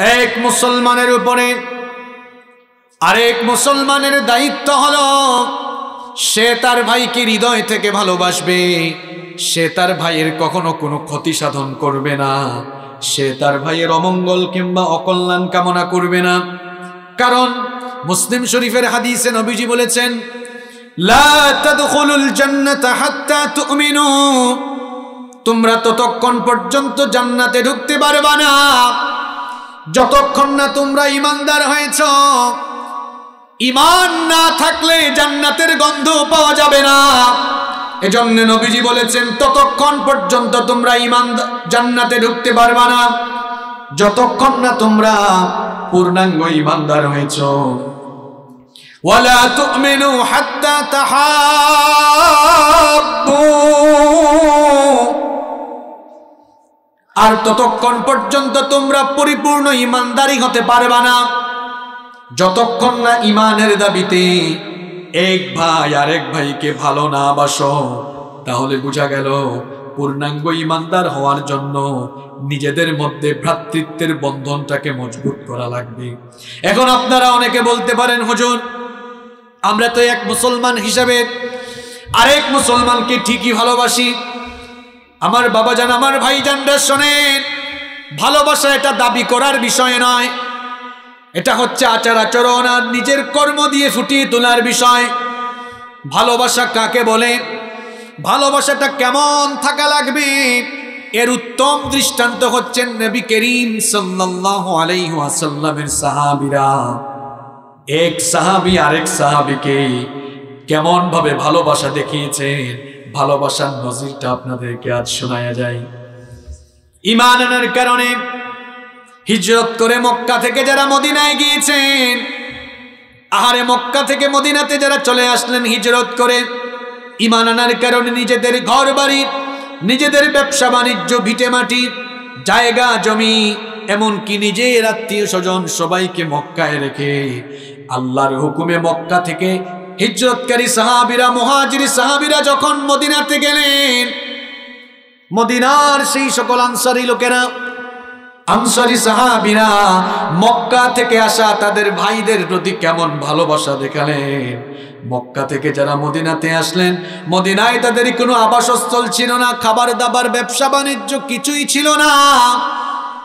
এক মুসলমানের উপরে আরেক মুসলমানের দায়িত্ব হল, সে তার ভাইকে হৃদয় থেকে ভালোবাসবে, সে তার ভাইয়ের কখনো কোনো ক্ষতি সাধন করবে না, সে তার ভাইয়ের অমঙ্গল কিংবা অকল্যাণ কামনা করবে না। কারণ মুসলিম শরীফের হাদিসে নবীজি বলেছেন তোমরা ততক্ষণ পর্যন্ত জান্নাতে ঢুকতে পারবা না। যতক্ষণ না তোমরা ইমানদার হয়েছ, ইমান না থাকলে জান্নাতের গন্ধ পাওয়া যাবে না। এজন্য নবীজি বলেছেন, ততক্ষণ পর্যন্ত তোমরা ইমান জান্নাতে ঢুকতে পারবা না। যতক্ষণ না তোমরা পূর্ণাঙ্গ ইমানদার হয়েছ। ওয়ালা তুমিনু হাত্তা তাহাব্বু। আর ততক্ষণ পর্যন্ত তোমরা পরিপূর্ণ ইমানদারি হতে পারবা না। যতক্ষণ না ইমানের দাবিতে এক ভাই আর এক ভাইকে ভালো না বাসো, তাহলে বোঝা গেল পূর্ণাঙ্গ ইমানদার হওয়ার জন্য নিজেদের মধ্যে ভ্রাতৃত্বের বন্ধনটাকে মজবুত করা লাগবে। এখন আপনারা অনেকে বলতে পারেন, হুজুর, আমরা তো এক মুসলমান হিসাবে আরেক মুসলমানকে ঠিকই ভালোবাসি আমার বাবা জান আমার ভাই জানরা শোনেন। ভালোবাসা এটা দাবি করার বিষয় নয়। এটা হচ্ছে আচার আচরণ আর নিজের কর্ম দিয়ে ফুটিয়ে তোলার বিষয়। ভালোবাসা কাকে বলে? ভালোবাসাটা কেমন থাকা লাগবে? এর উত্তম দৃষ্টান্ত হচ্ছেন নবী করিম ওয়াসাল্লামের সাহাবীরা। এক সাহাবী আরেক সাহাবীকে কেমন ভাবে ভালোবাসা দেখিয়েছেন? ভালোবাসার নজিরটা আপনাদেরকে আজ শোনায়া যায়। ইমান আনার কারণে হিজরত করে মক্কা থেকে যারা মদিনায় গিয়েছেন, আহারে মক্কা থেকে মদিনাতে যারা চলে আসলেন হিজরত করে ইমান আনার কারণে নিজেদের ঘর বাড়ি নিজেদের ব্যবসা বাণিজ্য ভিটে মাটি জায়গা, জমি, এমনকি নিজের আত্মীয় স্বজন সবাইকে মক্কায় রেখে আল্লাহর হুকুমে মক্কা থেকে হিজরতকারী সাহাবিরা, মহাজির সাহাবিরা যখন মদিনাতে গেলেন, মদিনার সেই সকল আনসারি লোকেরা, আনসারি সাহাবিরা মক্কা থেকে আসা তাদের ভাইদের প্রতি কেমন ভালোবাসা দেখালেন। মক্কা থেকে যারা মদিনাতে আসলেন, মদিনায় তাদের কোনো আবাসস্থল ছিল না খাবার দাবার ব্যবসা বাণিজ্য কিছুই ছিল না।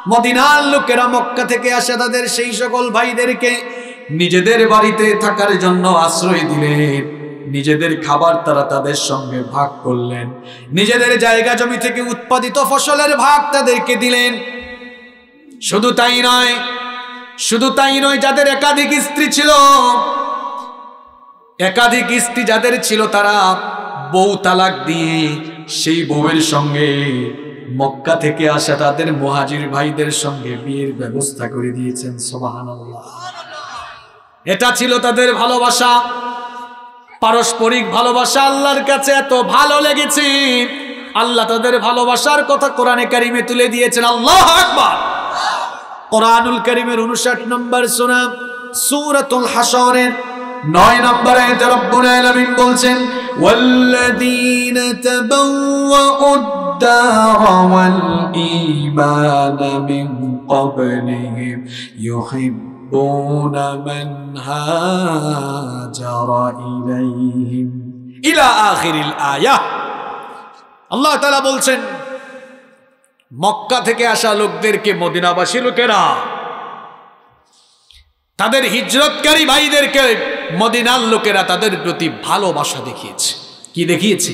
মদিনার লোকেরা মক্কা থেকে আসা তাদের সেই সকল ভাইদেরকে নিজেদের বাড়িতে থাকার জন্য আশ্রয় দিলেন। নিজেদের খাবার তারা তাদের সঙ্গে ভাগ করলেন। নিজেদের জায়গা জমি থেকে উৎপাদিত ফসলের ভাগ তাদেরকে দিলেন। শুধু তাই নয়, শুধু তাই নয়, যাদের একাধিক স্ত্রী ছিল, একাধিক স্ত্রী যাদের ছিল তারা বউ তালাক দিয়ে সেই বউয়ের সঙ্গে মক্কা থেকে আসা তাদের মহাজির ভাইদের সঙ্গে বিয়ের ব্যবস্থা করে দিয়েছেন সোবাহান এটা ছিল তাদের ভালোবাসা পারস্পরিক ভালোবাসা আল্লাহর কাছে এত ভালো লেগেছে আল্লাহ তাদের ভালোবাসার কথা কোরআনে কারিমে তুলে দিয়েছেন আল্লাহ আকবার কোরআনুল করিমের উনষাট নম্বর সোনা সুরাতুল হাসরের নয় নম্বর আয়াতে রব্বুল আলামিন বলছেন ওয়াল্লাযীনা তাবাওয়াউ الدار والإيمان من قبلهم يحبون من هاجر إليهم إلى آخر الآية আল্লাহ তাআলা বলছেন মক্কা থেকে আসা লোকদেরকে মদিনাবাসী লোকেরা তাদের হিজরতকারী ভাইদেরকে মদিনার লোকেরা তাদের প্রতি ভালোবাসা দেখিয়েছে কি দেখিয়েছে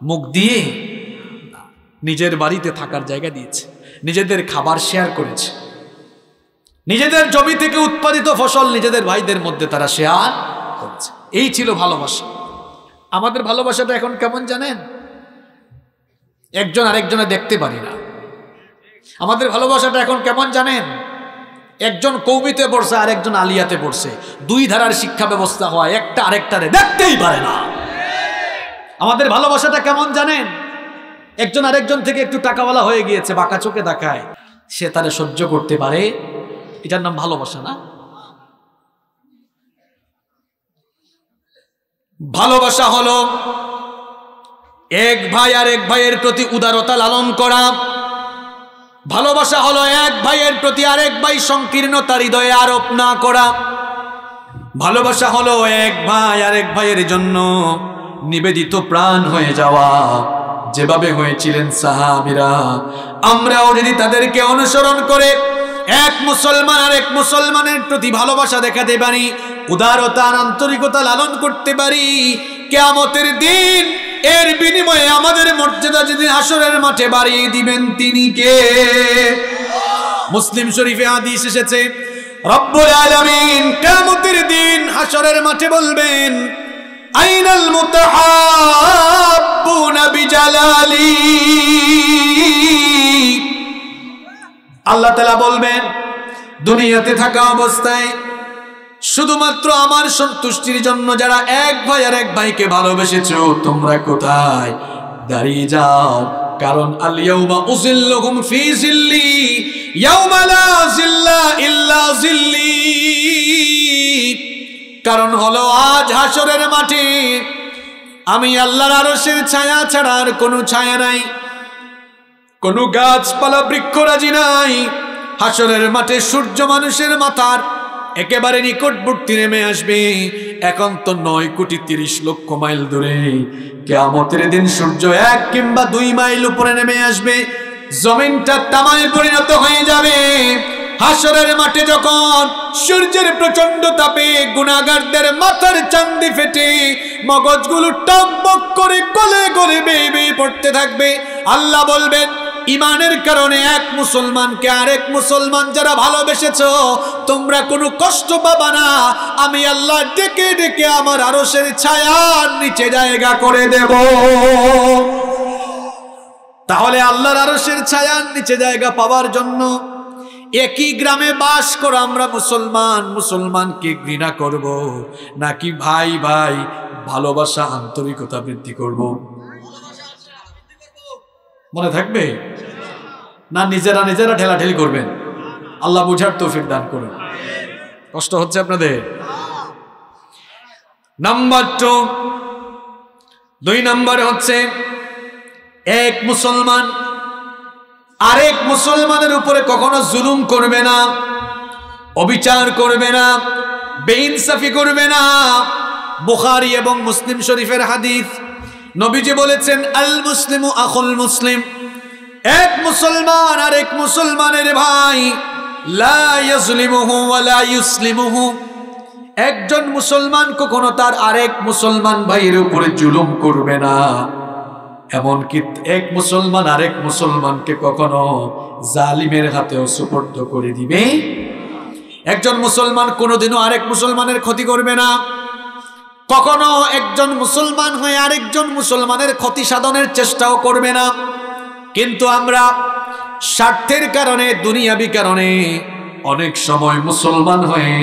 মুখ দিয়ে নিজের বাড়িতে থাকার জায়গা দিয়েছে নিজেদের খাবার শেয়ার করেছে নিজেদের জমি থেকে উৎপাদিত ফসল নিজেদের ভাইদের মধ্যে তারা শেয়ার করেছে। এই ছিল ভালোবাসা। আমাদের ভালোবাসাটা এখন কেমন জানেন? একজন আরেকজনে দেখতে পারি না। আমাদের ভালোবাসাটা এখন কেমন জানেন? একজন কৌমিতে পড়ছে আর একজন আলিয়াতে পড়ছে। দুই ধারার শিক্ষা ব্যবস্থা হয়, একটা আরেকটারে দেখতেই পারে না। আমাদের ভালোবাসাটা কেমন জানেন? একজন আরেকজন থেকে একটু টাকাওয়ালা হয়ে গিয়েছে, বাঁকা চোখে দেখায়। সে তারে সহ্য করতে পারে এটার নাম ভালোবাসা না? ভালোবাসা হলো এক ভাই আর এক ভাইয়ের প্রতি উদারতা লালন করা। ভালোবাসা হলো এক ভাইয়ের প্রতি আরেক ভাই সংকীর্ণতা হৃদয়ে আরোপ না করা। ভালোবাসা হলো এক ভাই আরেক ভাইয়ের জন্য নিবেদিত প্রাণ হয়ে যাওয়া। যেভাবে হয়েছিলেন সাহাবিরা, আমরাও যদি তাদেরকে অনুসরণ করে এক মুসলমান আর এক মুসলমানের প্রতি ভালোবাসা দেখাতে পারি উদারতার আন্তরিকতা লালন করতে পারি। কেয়ামতের দিন এর বিনিময়ে আমাদের মর্যাদা যেদিন আসরের মাঠে বাড়িয়ে দিবেন তিনি কে? মুসলিম শরীফে হাদিস এসেছে, রব্বুল আলামিন কিয়ামতের দিন হাসরের মাঠে বলবেন, আইনাল মুতাহাব্বুনা বিজালালি আল্লাহ তাআলা বলবেন, দুনিয়াতে থাকা অবস্থায় শুধুমাত্র আমার সন্তুষ্টির জন্য যারা এক ভাই আর এক ভাইকে ভালোবেসেছ, তোমরা কোথায় দাঁড়িয়ে যাও? কারণ কারণ হলো আজ হাসরের মাঠে আমি আল্লাহর আরশের ছায়া ছাড়া আর কোনো ছায়া নাই। কোনো গাছপালা বৃক্ষরাজি নাই। হাসরের মাঠে সূর্য মানুষের মাথার একেবারে নিকটবর্তী নেমে আসবে। এখন তো নয় কোটি তিরিশ লক্ষ মাইল দূরে। কেয়ামতের দিন সূর্য এক কিংবা দুই মাইল উপরে নেমে আসবে। জমিনটা তামায় পরিণত হয়ে যাবে। হাসরের মাঠে যখন সূর্যের প্রচণ্ড তাপে গুণাগারদের মাথার চান্দি ফেটে, মগজগুলো টকবক করে গলে গলে বেয়ে বেয়ে পড়তে থাকবে। আল্লাহ বলবেন ইমানের কারণে এক মুসলমানকে আরেক মুসলমান যারা ভালোবেসেছ, তোমরা কোনো কষ্ট পাবা না। আমি আল্লাহ ডেকে ডেকে আমার আরসের ছায়ার নিচে জায়গা করে দেব। তাহলে আল্লাহর আরসের ছায়ার নিচে জায়গা পাওয়ার জন্য একই গ্রামে বাস করো আমরা মুসলমান, মুসলমানকে ঘৃণা করব, নাকি ভাই ভাই ভালোবাসা, আন্তরিকতা বৃদ্ধি করব? মনে থাকবে? না, নিজেরা নিজেরা ঠেলাঠেলি করবেন। আল্লাহ বুঝার তৌফিক দান করুন। কষ্ট হচ্ছে আপনাদের? নাম্বার টু দুই নম্বরে হচ্ছে, এক মুসলমান আরেক মুসলমানের উপরে কখনো জুলুম করবে না, অবিচার করবে না, বেইনসাফি করবে না। বুখারি এবং মুসলিম শরীফের হাদিস নবীজি বলেছেন, আল মুসলিম আখুল মুসলিম। এক মুসলমান আর এক মুসলমানের ভাই একজন মুসলমান কখনো তার আরেক মুসলমান ভাইয়ের উপরে জুলুম করবে না। এমনকি এক মুসলমান আরেক মুসলমানকে কখনো জালিমের হাতেও সুপর্দ করে দিবে। একজন মুসলমান কোনোদিনও আরেক মুসলমানের ক্ষতি করবে না। কখনো একজন মুসলমান হয়ে আরেকজন মুসলমানের ক্ষতি সাধনের চেষ্টাও করবে না। কিন্তু আমরা স্বার্থের কারণে, দুনিয়াবি কারণে অনেক সময় মুসলমান হয়ে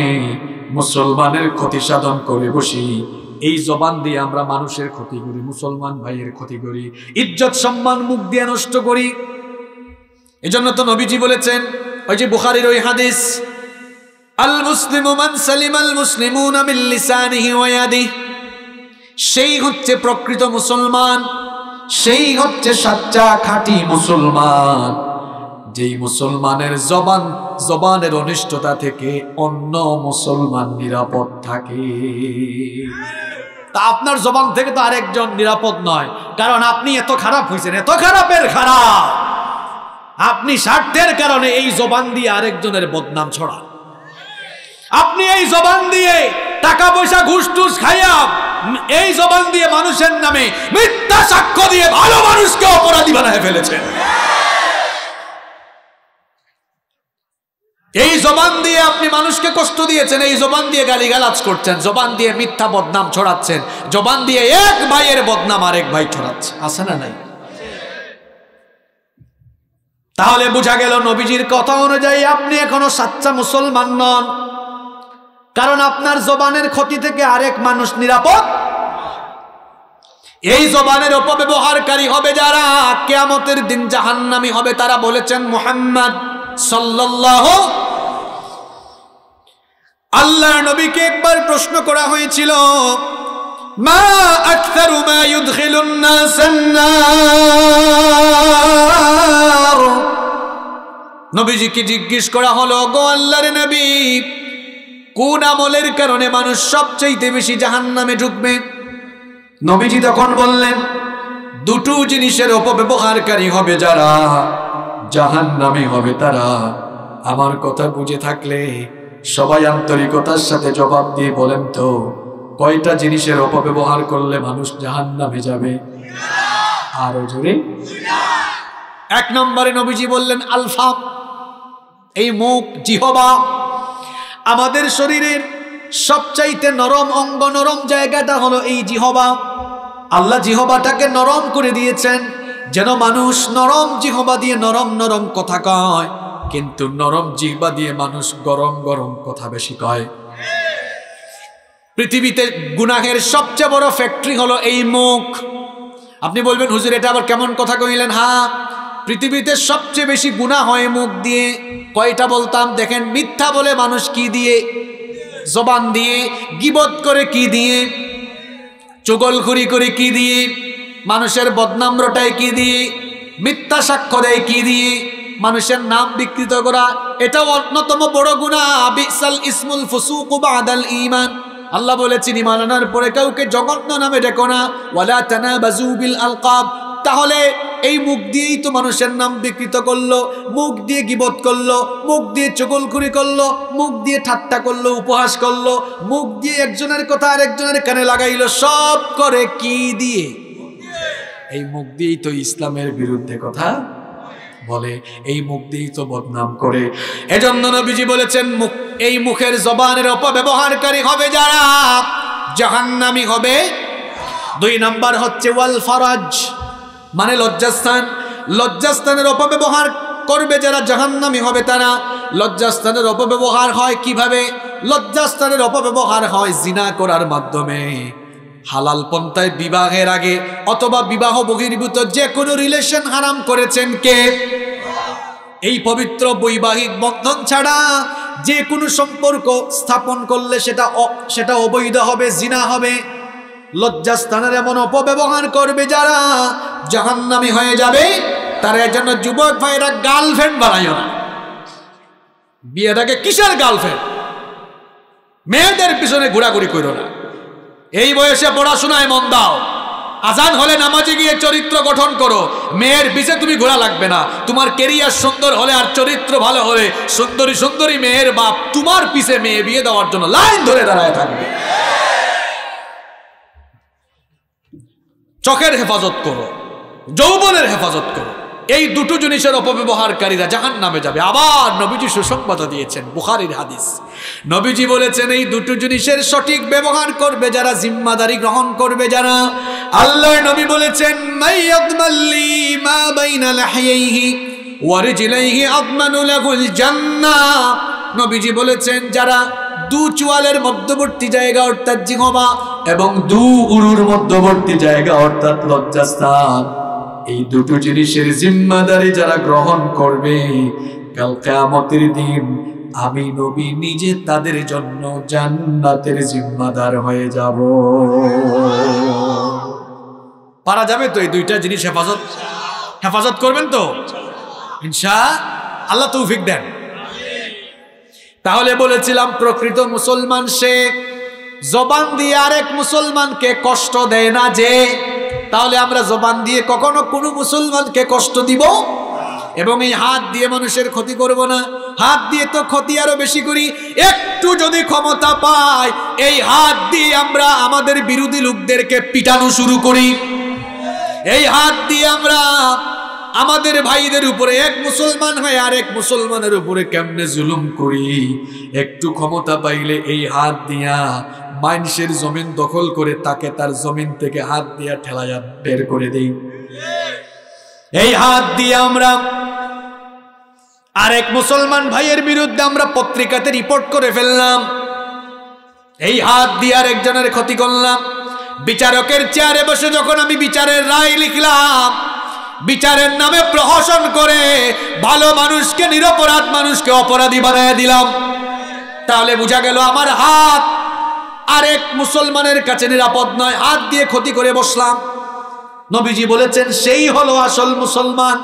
মুসলমানের ক্ষতি সাধন করে বসি। এই জবান দিয়ে আমরা মানুষের ক্ষতি করি, মুসলমান ভাইয়ের ক্ষতি করি, ইজ্জত, সম্মান, মুখ দিয়ে নষ্ট করি। এজন্য তো নবীজি বলেছেন, ওই যে বুখারির ওই হাদিস আল মুসলিমু মান আল মুসলিমুনা মিন লিসানিহি ওয়া ইয়াদিহি সেই হচ্ছে প্রকৃত মুসলমান, সেই হচ্ছে সাচ্চা খাঁটি মুসলমান। যেই মুসলমানের জবান, জবানের অনিষ্টতা থেকে অন্য মুসলমান নিরাপদ থাকে। তা আপনার জবান থেকে তো আরেকজন নিরাপদ নয়, কারণ আপনি এত খারাপ হয়েছেন এত খারাপের খারাপ। আপনি স্বার্থের কারণে এই জবান দিয়ে আরেকজনের বদনাম ছড়ান। আপনি এই জবান দিয়ে টাকা পয়সা ঘুষ টুস খাইয়া এই জবান দিয়ে মানুষের নামে মিথ্যা সাক্ষ্য দিয়ে ভালো মানুষকে অপরাধী বানায় ফেলেছেন। এই জবান দিয়ে আপনি মানুষকে কষ্ট দিয়েছেন, এই জবান দিয়ে গালিগালাজ করছেন, জবান দিয়ে মিথ্যা বদনাম ছড়াচ্ছেন, জবান দিয়ে এক ভাইয়ের বদনাম আরেক ভাই ছড়াচ্ছে। আছে না নাই? তাহলে বোঝা গেল নবীজির কথা অনুযায়ী আপনি এখনও সাচ্চা মুসলমান নন। কারণ আপনার জবানের ক্ষতি থেকে আরেক মানুষ নিরাপদ। এই জবানের অপব্যবহারকারী হবে যারা, কেয়ামতের দিন জাহান্নামি হবে। তারা বলেছেন, মুহাম্মদ সাল্লাল্লাহু আল্লাহ নবীকে একবার প্রশ্ন করা হয়েছিল, মা নবীজিকে জিজ্ঞেস করা হলো গো আল্লাহর নবী কোন আমলের কারণে মানুষ সবচাইতে বেশি জাহান নামে ঢুকবে? নবীজি তখন বললেন, দুটো জিনিসের অপব্যবহারকারী হবে যারা জাহান নামে হবে তারা। আমার কথা বুঝে থাকলে সবাই আন্তরিকতার সাথে জবাব দিয়ে বলেন তো, কয়টা জিনিসের অপব্যবহার করলে মানুষ জাহান নামে যাবে? আরও জোরে। এক নম্বরে নবীজি বললেন আলফা এই মুখ জিহবা আমাদের শরীরের সবচাইতে নরম অঙ্গ, নরম জায়গাটা হলো এই জিহবা। আল্লাহ জিহবাটাকে নরম করে দিয়েছেন, যেন মানুষ নরম জিহবা দিয়ে নরম নরম কথা কয়, কিন্তু নরম জিহবা দিয়ে মানুষ গরম গরম কথা বেশি কয়। পৃথিবীতে গুনাহের সবচেয়ে বড় ফ্যাক্টরি হলো এই মুখ। আপনি বলবেন, হুজুর, এটা আবার কেমন কথা কইলেন হ্যাঁ পৃথিবীতে সবচেয়ে বেশি গুণা হয় মুখ দিয়ে। কয়টা বলতাম? দেখেন, মিথ্যা বলে মানুষ কি দিয়ে? জবান দিয়ে, গিবত করে কি দিয়ে? চুগলখুরি করে কি দিয়ে? মানুষের বদনাম রটায় কি দিয়ে? মিথ্যা সাক্ষ্য দেয় কি দিয়ে? মানুষের নাম বিকৃত করা, এটাও অন্যতম বড় গুণা। বিসাল ইসমুল ফুসুক বাদাল ইমান আল্লাহ বলেছেন ইমান আনার পরে কাউকে জঘন্য নামে ডেকো না। ওয়ালা তানাবাজু বিল আলকাব। তাহলে এই মুখ দিয়েই তো মানুষের নাম বিকৃত করল, মুখ দিয়ে গিবত করল, মুখ দিয়ে চগলখুরি করল, মুখ দিয়ে ঠাট্টা করল, উপহাস করল, মুখ দিয়ে একজনের কথা আরেকজনের কানে লাগাইলো, সব করে কি দিয়ে? এই মুখ দিয়েই তো ইসলামের বিরুদ্ধে কথা বলে, এই মুখ দিয়েই তো বদনাম করে। এজন্য নবীজি বলেছেন, মুখ, এই মুখের জবানের অপব্যবহারকারী হবে যারা? জাহান্নামি হবে। দুই নাম্বার হচ্ছে, ওয়াল ফরাজ। মানে লজ্জাস্থান। লজ্জাস্থানের অপব্যবহার করবে যারা জাহান্নামি হবে তারা। লজ্জাস্থানের অপব্যবহার হয় কীভাবে? লজ্জাস্থানের অপব্যবহার হয় জিনা করার মাধ্যমে। হালাল পন্থায় বিবাহের আগে অথবা বিবাহ বহির্ভূত যে কোনো রিলেশন হারাম করেছেন কে? এই পবিত্র বৈবাহিক বন্ধন ছাড়া যে কোনো সম্পর্ক স্থাপন করলে সেটা সেটা অবৈধ হবে, জিনা হবে। লজ্জাস্থানের এমন অপব্যবহার করবে যারা জাহান্নামি হয়ে যাবে, তারা জন্য যুবক ভাইরা গার্লফ্রেন্ড বানাইও না। বিয়েটাকে কিসের গার্লফ্রেন্ড মেয়েদের পিছনে ঘোরাঘুরি করো না। এই বয়সে পড়াশোনায় মন দাও। আজান হলে নামাজে গিয়ে চরিত্র গঠন করো। মেয়ের পিছে তুমি ঘোরা লাগবে না। তোমার কেরিয়ার সুন্দর হলে আর চরিত্র ভালো হলে সুন্দরী সুন্দরী মেয়ের বাপ তোমার পিছে মেয়ে বিয়ে দেওয়ার জন্য লাইন ধরে দাঁড়ায় থাকবে। চোখের হেফাজত করো, যৌবনের হেফাজত করো। এই দুটো জিনিসের অপব্যবহারকারীরা জাহান নামে যাবে। আবার নবীজি সুসংবাদ দিয়েছেন, বুখারির হাদিস। নবীজি বলেছেন, এই দুটো জিনিসের সঠিক ব্যবহার করবে যারা, জিম্মাদারি গ্রহণ করবে যারা। আল্লাহ নবী বলেছেন নবীজি বলেছেন, যারা দু চুয়ালের মধ্যবর্তী জায়গা অর্থাৎ জিহবা এবং দু উরুর মধ্যবর্তী জায়গা অর্থাৎ লজ্জাস্থান। এই দুটো জিনিসের জিম্মাদারি যারা গ্রহণ করবে, কাল কেয়ামতের দিন আমি নবী নিজে তাদের জন্য জান্নাতের জিম্মাদার হয়ে যাব। পারা যাবে তো এই দুইটা জিনিস হেফাজত? হেফাজত করবেন তো? ইনশা আল্লাহ তৌফিক দেন। তাহলে বলেছিলাম, প্রকৃত মুসলমান সে জবান দিয়ে আরেক মুসলমানকে কষ্ট দেয় না যে, তাহলে আমরা জবান দিয়ে কখনো কোনো মুসলমানকে কষ্ট দিব? এবং এই হাত দিয়ে মানুষের ক্ষতি করব না। হাত দিয়ে তো ক্ষতি আরও বেশি করি। একটু যদি ক্ষমতা পাই, এই হাত দিয়ে আমরা আমাদের বিরোধী লোকদেরকে পিটানো শুরু করি। এই হাত দিয়ে আমরা আমাদের ভাইদের উপরে, এক মুসলমান হয় আর এক মুসলমানের উপরে কেমনে জুলুম করি? একটু ক্ষমতা পাইলে এই হাত দিয়া মানুষের জমিন দখল করে তাকে তার জমিন থেকে হাত দিয়া ঠেলায়া বের করে দেই। এই হাত দিয়ে আমরা আরেক মুসলমান ভাইয়ের বিরুদ্ধে আমরা পত্রিকাতে রিপোর্ট করে ফেললাম। এই হাত দিয়ে আর একজনের ক্ষতি করলাম। বিচারকের চেয়ারে বসে যখন আমি বিচারের রায় লিখলাম, বিচারের নামে প্রহসন করে ভালো মানুষকে, নিরপরাধ মানুষকে অপরাধী বানায় দিলাম। তাহলে বোঝা গেল আমার হাত আরেক মুসলমানের কাছে নিরাপদ নয়। হাত দিয়ে ক্ষতি করে বসলাম। নবীজি বলেছেন, সেই হলো আসল মুসলমান।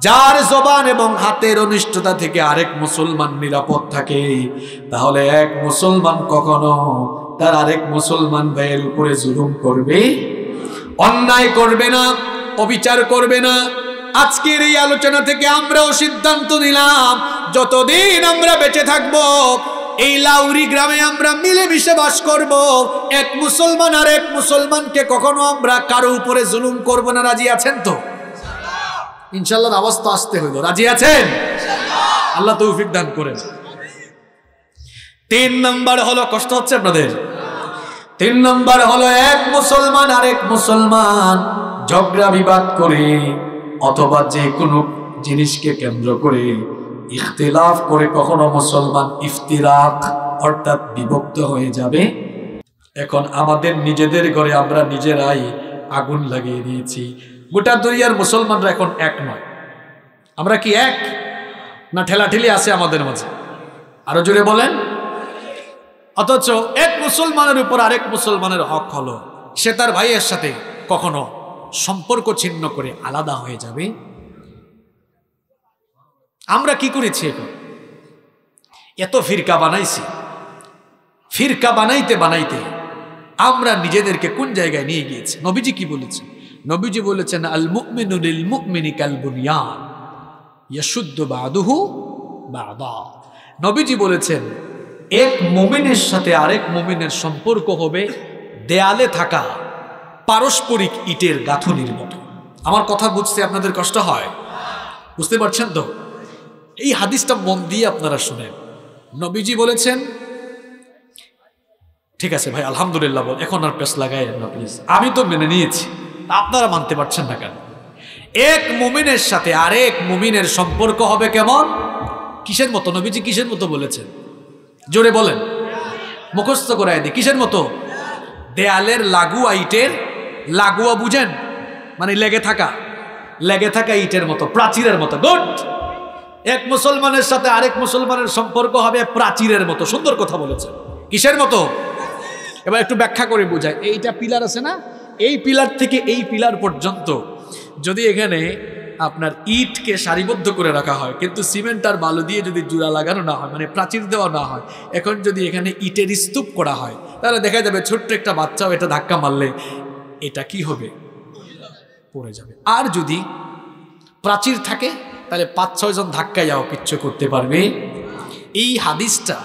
যার জবান এবং হাতের অনিষ্টতা থেকে আরেক মুসলমান নিরাপদ থাকে, তাহলে এক মুসলমান কখনো তার আরেক মুসলমান ভাইয়ের উপরে জুলুম করবে? অন্যায় করবে না, অবিচার করবে না। আজকের এই আলোচনা থেকে আমরাও সিদ্ধান্ত নিলাম, যতদিন আমরা বেঁচে থাকব এই লাউরি গ্রামে আমরা মিলেমিশে বাস করব। এক মুসলমান আর এক মুসলমানকে কখনো আমরা কারও উপরে জুলুম করব না। রাজি আছেন তো? ইনশাল্লাহ আওয়াজ তো আসতে হইল। রাজি আছেন? আল্লাহ তৌফিক দান করেন। তিন নম্বর হলো কষ্ট হচ্ছে আপনাদের? তিন নম্বর হলো এক মুসলমান আর এক মুসলমান ঝগড়া বিবাদ করে অথবা যে কোনো জিনিসকে কেন্দ্র করে ইখতিলাফ করে কখনো মুসলমান ইফতিরাক অর্থাৎ বিভক্ত হয়ে যাবে। এখন আমাদের নিজেদের ঘরে আমরা নিজেরাই আগুন লাগিয়ে দিয়েছি। গোটা দুনিয়ার মুসলমানরা এখন এক নয়। আমরা কি এক? না ঠেলাঠেলি আছে আমাদের মাঝে? আরও জোরে বলেন। অথচ এক মুসলমানের উপর আরেক মুসলমানের হক হলো, সে তার ভাইয়ের সাথে কখনো সম্পর্ক ছিন্ন করে আলাদা হয়ে যাবে। আমরা কি করেছি এখন? এত ফিরকা বানাইছি। ফিরকা বানাইতে বানাইতে আমরা নিজেদেরকে কোন জায়গায় নিয়ে গিয়েছি? নবীজি কি বলেছেন? নবীজি বলেছেন, আল মুমিনুল মুমিনি কাল বুনিয়ান, ইয়াশুদ্দু বাদুহু বাদা। নবীজি বলেছেন, এক মুমিনের সাথে আরেক মুমিনের সম্পর্ক হবে দেয়ালে থাকা পারস্পরিক ইটের গাঁথনির মতো। আমার কথা বুঝতে আপনাদের কষ্ট হয়? বুঝতে পারছেন তো? এই হাদিসটা মন দিয়ে আপনারা শুনেন। নবীজি বলেছেন, ঠিক আছে ভাই, আলহামদুলিল্লাহ বল, এখন আর পেস লাগাই না প্লিজ আমি তো মেনে নিয়েছি আপনারা মানতে পারছেন না কেন? এক মুমিনের সাথে আরেক মুমিনের সম্পর্ক হবে কেমন? কিসের মতো? নবীজি কিসের মতো বলেছেন? জোরে বলেন। মুখস্থ করে দি কিসের মতো? দেয়ালের লাগুয়া ইটের লাগুয়া বুঝেন? মানে লেগে থাকা লেগে থাকা ইটের মতো, প্রাচীরের মতো। গুড! এক মুসলমানের সাথে আরেক মুসলমানের সম্পর্ক হবে প্রাচীরের মতো। সুন্দর কথা বলেছেন কিসের মতো? এবার একটু ব্যাখ্যা করে বোঝায় এইটা পিলার আছে না? এই পিলার থেকে এই পিলার পর্যন্ত যদি এখানে আপনার ইটকে সারিবদ্ধ করে রাখা হয়, কিন্তু সিমেন্ট আর বালু দিয়ে যদি জুড়া লাগানো না হয় মানে প্রাচীর দেওয়া না হয়, এখন যদি এখানে ইটের স্তূপ করা হয়, তাহলে দেখা যাবে ছোট্ট একটা বাচ্চাও এটা ধাক্কা মারলে এটা কি হবে? পড়ে যাবে। আর যদি প্রাচীর থাকে তাহলে পাঁচ ছয়জন ধাক্কা যাও, কিচ্ছু করতে পারবে। এই হাদিসটা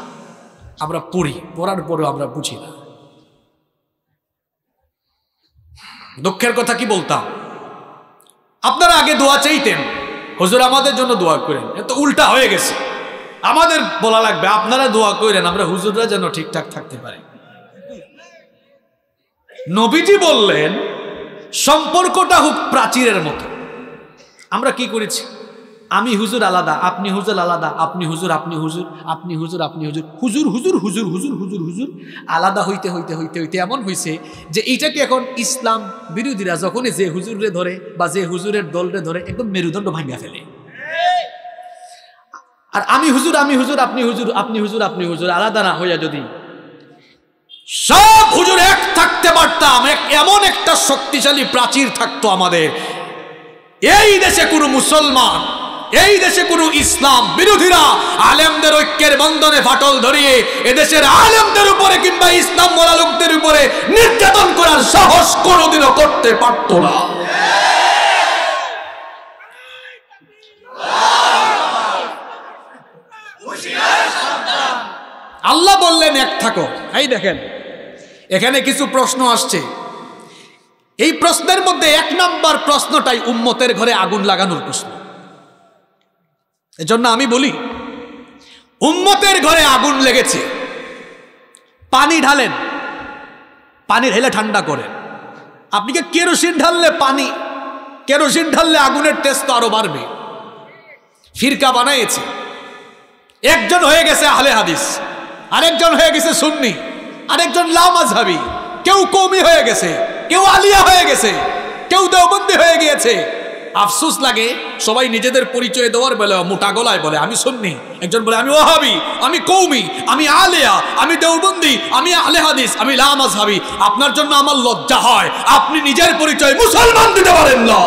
আমরা পড়ি, পড়ার পরেও আমরা বুঝি না। দুঃখের কথা কি বলতাম? আপনারা আগে দোয়া চাইতেন, হুজুর আমাদের জন্য দোয়া করেন এত উল্টা হয়ে গেছে। আমাদের বলা লাগবে, আপনারা দোয়া করেন, আমরা হুজুররা যেন ঠিকঠাক থাকতে পারে। নবীজি বললেন, সম্পর্কটা হোক প্রাচীরের মতো। আমরা কি করেছি? আমি হুজুর আলাদা, আপনি হুজুর আলাদা, আপনি হুজুর আপনি হুজুর আপনি হুজুর আপনি হুজুর। হুজুর হুজুর হুজুর হুজুর হুজুর হুজুর। আলাদা হইতে হইতে হইতে হইতে এমন হয়েছে যে এইটাকে এখন ইসলাম বিরোধীরা যখনই যে হুজুরে ধরে বা যে হুজুরের দলরে ধরে একদম মেরুদণ্ড ভাঙ্গা ফেলে। আর আমি হুজুর আমি হুজুর, আপনি হুজুর আপনি হুজুর আপনি হুজুর, আলাদা না হইয়া যদি সব হুজুর এক থাকতে পারতাম এমন একটা শক্তিশালী প্রাচীর থাকতো আমাদের। এই দেশে কোনো মুসলমান এই দেশে কোনো ইসলাম বিরোধীরা আলেমদের ঐক্যের বন্ধনে ফাটল ধরিয়ে এদেশের আলেমদের উপরে কিংবা ইসলাম বলা লোকদের উপরে নির্যাতন করার সাহস কোনোদিনও করতে পারত না। আল্লাহ বললেন, এক থাকো। এই দেখেন, এখানে কিছু প্রশ্ন আসছে। এই প্রশ্নের মধ্যে এক নম্বর প্রশ্নটাই উম্মতের ঘরে আগুন লাগানোর প্রশ্ন। এজন্য আমি বলি, উম্মতের ঘরে আগুন লেগেছে। পানি ঢালেন পানি ঢেলে ঠান্ডা করেন। আপনি কি কেরোসিন ঢাললে পানি, কেরোসিন ঢাললে আগুনের টেস্ট তো আরও বাড়বে? ফিরকা বানাইছে। একজন হয়ে গেছে আহলে হাদিস, আরেকজন হয়ে গেছে সুন্নি, আরেকজন লামাজহাবি কেউ কৌমি হয়ে গেছে, কেউ আলিয়া হয়ে গেছে, কেউ দেওবন্দি হয়ে গিয়েছে। আফসোস লাগে, সবাই নিজেদের পরিচয় দেওয়ার বেলা মোটা গলায় বলে, আমি সুন্নি। একজন বলে, আমি ওহাবি আমি কৌমি, আমি আলেয়া, আমি দেওবন্দি, আমি আলে হাদিস, আমি লামাজহাবি আপনার জন্য আমার লজ্জা হয়। আপনি নিজের পরিচয় মুসলমান দিতে পারেন না।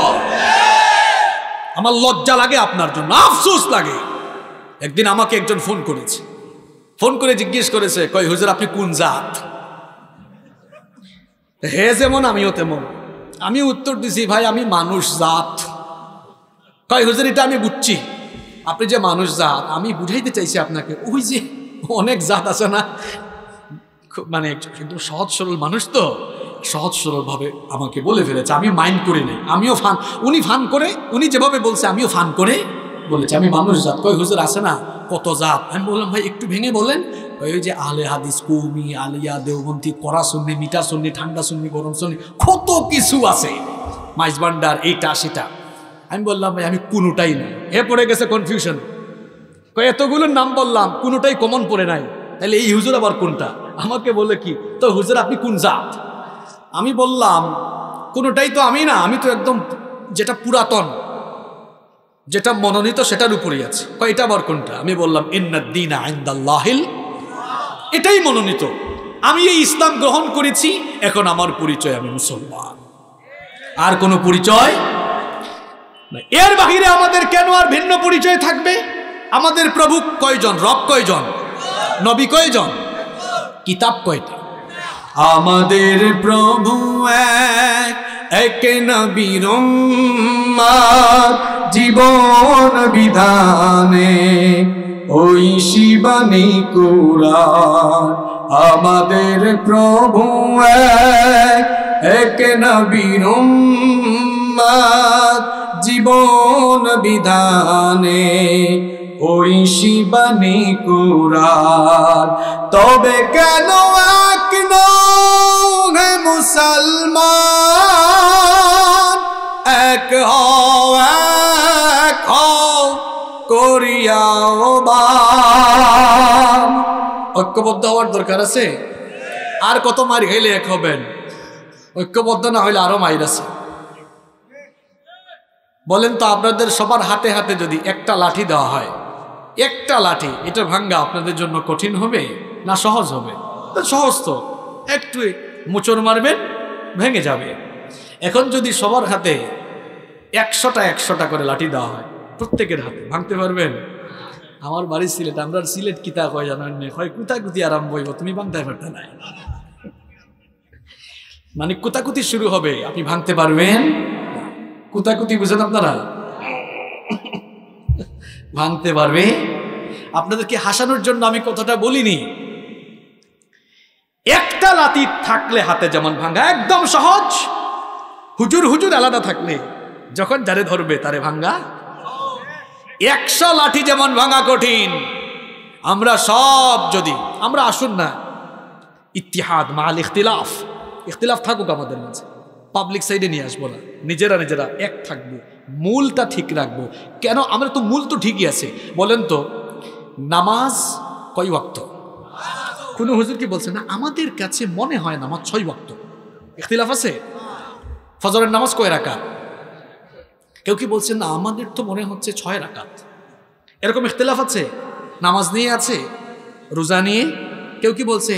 আমার লজ্জা লাগে আপনার জন্য, আফসোস লাগে। একদিন আমাকে একজন ফোন করেছে। ফোন করে জিজ্ঞেস করেছে, কই হুজুর, আপনি কোন জাত? হে যেমন, আমিও তেমন। আমি উত্তর দিছি, ভাই, আমি মানুষ জাত। কয়, হুজুর, এটা আমি বুঝছি। আপনি যে মানুষ জাত, আমি বুঝাইতে চাইছি আপনাকে। ওই যে অনেক জাত আছে না মানে একদম সহজ সরল মানুষ তো। সহজ সরলভাবে আমাকে বলে ফেলেছে, আমি মাইন্ড করি নাই। আমিও ফান, উনি ফান করে, উনি যেভাবে বলছে, আমিও ফান করে বলেছে। আমি মানুষ জাত। কয়, হুজুর, আছে না? কত জাত? আমি বললাম, ভাই, একটু ভেঙে বলেন। ওই যে আলে হাদিস, কৌমি, আলিয়া দেওবন্তি কড়া শুননি মিঠা শুননি ঠান্ডা শুননি গরম শুননি কত কিছু আছে। মাইজবান্ডার, এইটা, সেটা। আমি বললাম, ভাই, আমি কোনোটাই নেই। এ পড়ে গেছে কনফিউশন এতগুলোর নাম বললাম, কোনোটাই কমন পড়ে নাই। তাহলে এই হুজুর আবার কোনটা? আমাকে বলে কি, তো হুজুর, আপনি কোন জাত? আমি বললাম, কোনোটাই তো আমি না, আমি তো একদম যেটা পুরাতন, যেটা মনোনীত সেটার উপরেই আছে। এটা আবার কোনটা? আমি বললাম ইন্নাদ্দিন আইন্দাল্লাহিল এটাই মনোনীত। আমি এই ইসলাম গ্রহণ করেছি, এখন আমার পরিচয় আমি মুসলমান। আর কোনো পরিচয় এর বাহিরে আমাদের কেন আর ভিন্ন পরিচয় থাকবে? আমাদের প্রভু কয়জন? রব কয়জন? নবী কয়জন? কিতাব কয়টা? আমাদের প্রভু এক এক নবীর জীবন বিধানে। ওই শিবানী কুরান আমাদের প্রভু এক এক নবীর জীবন বিধানে, ওই শিবানী কুরান। তবে কেন এক হে মুসলমান? এক হও এক হও, করিয়াও ঐক্যবদ্ধ হওয়ার দরকার আছে? আর কত মার খাইলে এক হবেন? ঐক্যবদ্ধ না হইলে আরও মাইর আছে। বলেন তো আপনাদের সবার হাতে হাতে যদি একটা লাঠি দেওয়া হয়, একটা লাঠি, এটা ভাঙ্গা আপনাদের জন্য কঠিন হবে না সহজ হবে? সহজ তো। একটু মুচর মারবেন, ভেঙে যাবে। এখন যদি সবার হাতে একশোটা একশোটা করে লাঠি দেওয়া হয়, প্রত্যেকের হাতে, ভাঙতে পারবেন? আমার বাড়ির সিলেট আমরা সিলেট কিতা কয় জানেন হয় কুতাকুতি আরম্ভ হইব, তুমি ভাঙতে পারতে নাই। মানে কুতাকুতি শুরু হবে, আপনি ভাঙতে পারবেন? কুতাকুতি বুঝেন আপনারা? ভাঙতে পারবে? আপনাদেরকে হাসানোর জন্য আমি কথাটা বলিনি। একটা লাতি থাকলে হাতে যেমন ভাঙ্গা, একদম সহজ। হুজুর হুজুর আলাদা থাকলে, যখন যারে ধরবে তারে ভাঙ্গা। একশো লাঠি যেমন ভাঙা কঠিন, আমরা সব যদি, আমরা আসুন না। ইতিহাদ মাল ইখতিলাফ ইখতিলাফ থাকুক আমাদের মাঝে। পাবলিক সাইডে নিয়ে আসব না। নিজেরা নিজেরা এক থাকব। মূলটা ঠিক রাখব। কেন? আমরা তো মূল তো ঠিকই আছে। বলেন তো, নামাজ কয় ওয়াক্ত? কোনো হুজুর কি বলছে না, আমাদের কাছে মনে হয় নামাজ ছয় ওয়াক্ত ইখতিলাফ আছে? ফজরের নামাজ কয় রাকাত? কেউ কি বলছে, না, আমাদের তো মনে হচ্ছে ছয় রাকাত এরকম ইখতিলাফ আছে? নামাজ নিয়ে আছে? রোজা নিয়ে? কেউ কি বলছে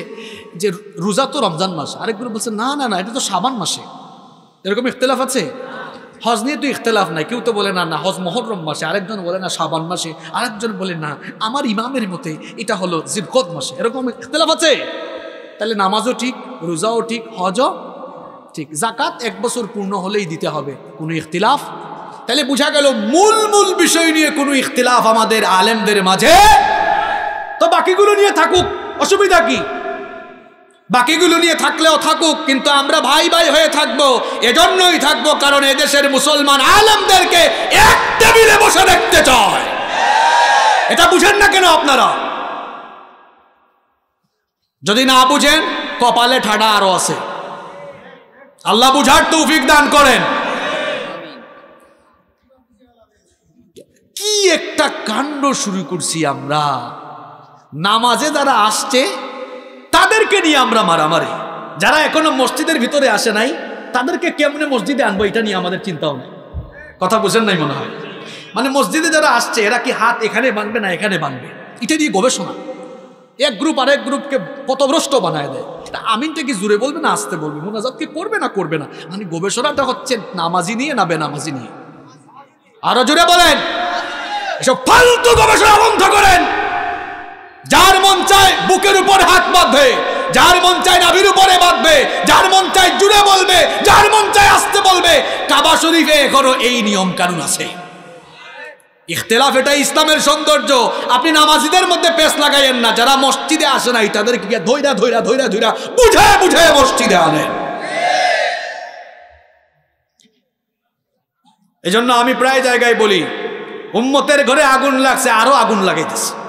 যে রোজা তো রমজান মাস, আরেকগুলো বলছে, না না না, এটা তো সাবান মাসে এরকম ইখতলাফ আছে? হজ নিয়ে তো ইখতলাফ নাই। কেউ তো বলে, না না, হজ মহরম মাসে। আরেকজন বলে, না সাবান মাসে। আরেকজন বলে, না, আমার ইমামের মতে এটা হলো জিরকত মাসে। এরকম ইখতলাফ আছে? তাহলে নামাজও ঠিক, রোজাও ঠিক, হজও ঠিক। জাকাত এক বছর পূর্ণ হলেই দিতে হবে, কোনো ইখতিলাফ? তাহলে বোঝা গেল, মূল মূল বিষয় নিয়ে কোনো ইখতিলাফ আমাদের আলেমদের মাঝে? তো বাকিগুলো নিয়ে থাকুক, অসুবিধা কি? বাকিগুলো নিয়ে থাকলেও থাকুক, কিন্তু আমরা ভাই ভাই হয়ে থাকব, এজন্যই থাকব, কারণ এদেশের মুসলমান আলমদেরকে এক টেবিলে বসে দেখতে চায়। এটা বুঝেন না কেন আপনারা? যদি না বুঝেন, কপালে ঠাডা আরও আছে। আল্লাহ বুঝার তৌফিক দান করেন। কি একটা কাণ্ড শুরু করছি আমরা। নামাজে যারা আসছে তাদেরকে নিয়ে আমরা মারামারি। যারা এখনও মসজিদের ভিতরে আসে নাই, তাদেরকে কেমনে মসজিদে আনব এটা নিয়ে আমাদের চিন্তাও নেই। কথা বুঝেন নাই মনে হয়? মানে মসজিদে যারা আসছে, এরা কি হাত এখানে বাঁধবে না এখানে বাঁধবে? এটা নিয়ে গবেষণা। এক গ্রুপ আরেক গ্রুপকে পথভ্রষ্ট বানায় দেয়। এটা আমিনটা কি জুড়ে বলবে না আসতে বলবে? মোনাজাত কি করবে না করবে না? মানে গবেষণাটা হচ্ছে নামাজি নিয়ে না বেনামাজি নিয়ে। আরও জুড়ে বলেন। এসব ফালতু গবেষণা বন্ধ করেন। যার মন চায় বুকের উপর হাত বাঁধবে যার মন চায় নাভির উপরে বাঁধবে যার মন চায় জুড়ে বলবে, যার মন চায় আসতে বলবে। কাবা শরীফে এখনও এই নিয়ম কানুন আছে। ইখতলাফ এটা ইসলামের সৌন্দর্য। আপনি নামাজিদের মধ্যে পেশ লাগাইয়েন না। যারা মসজিদে আসে নাই, তাদেরকে গিয়ে ধৈরা ধৈরা ধৈরা ধৈরা বুঝে বুঝে মসজিদে আনেন। এই জন্য আমি প্রায় জায়গায় বলি, উম্মতের ঘরে আগুন লাগছে, আরও আগুন লাগাইতেছে।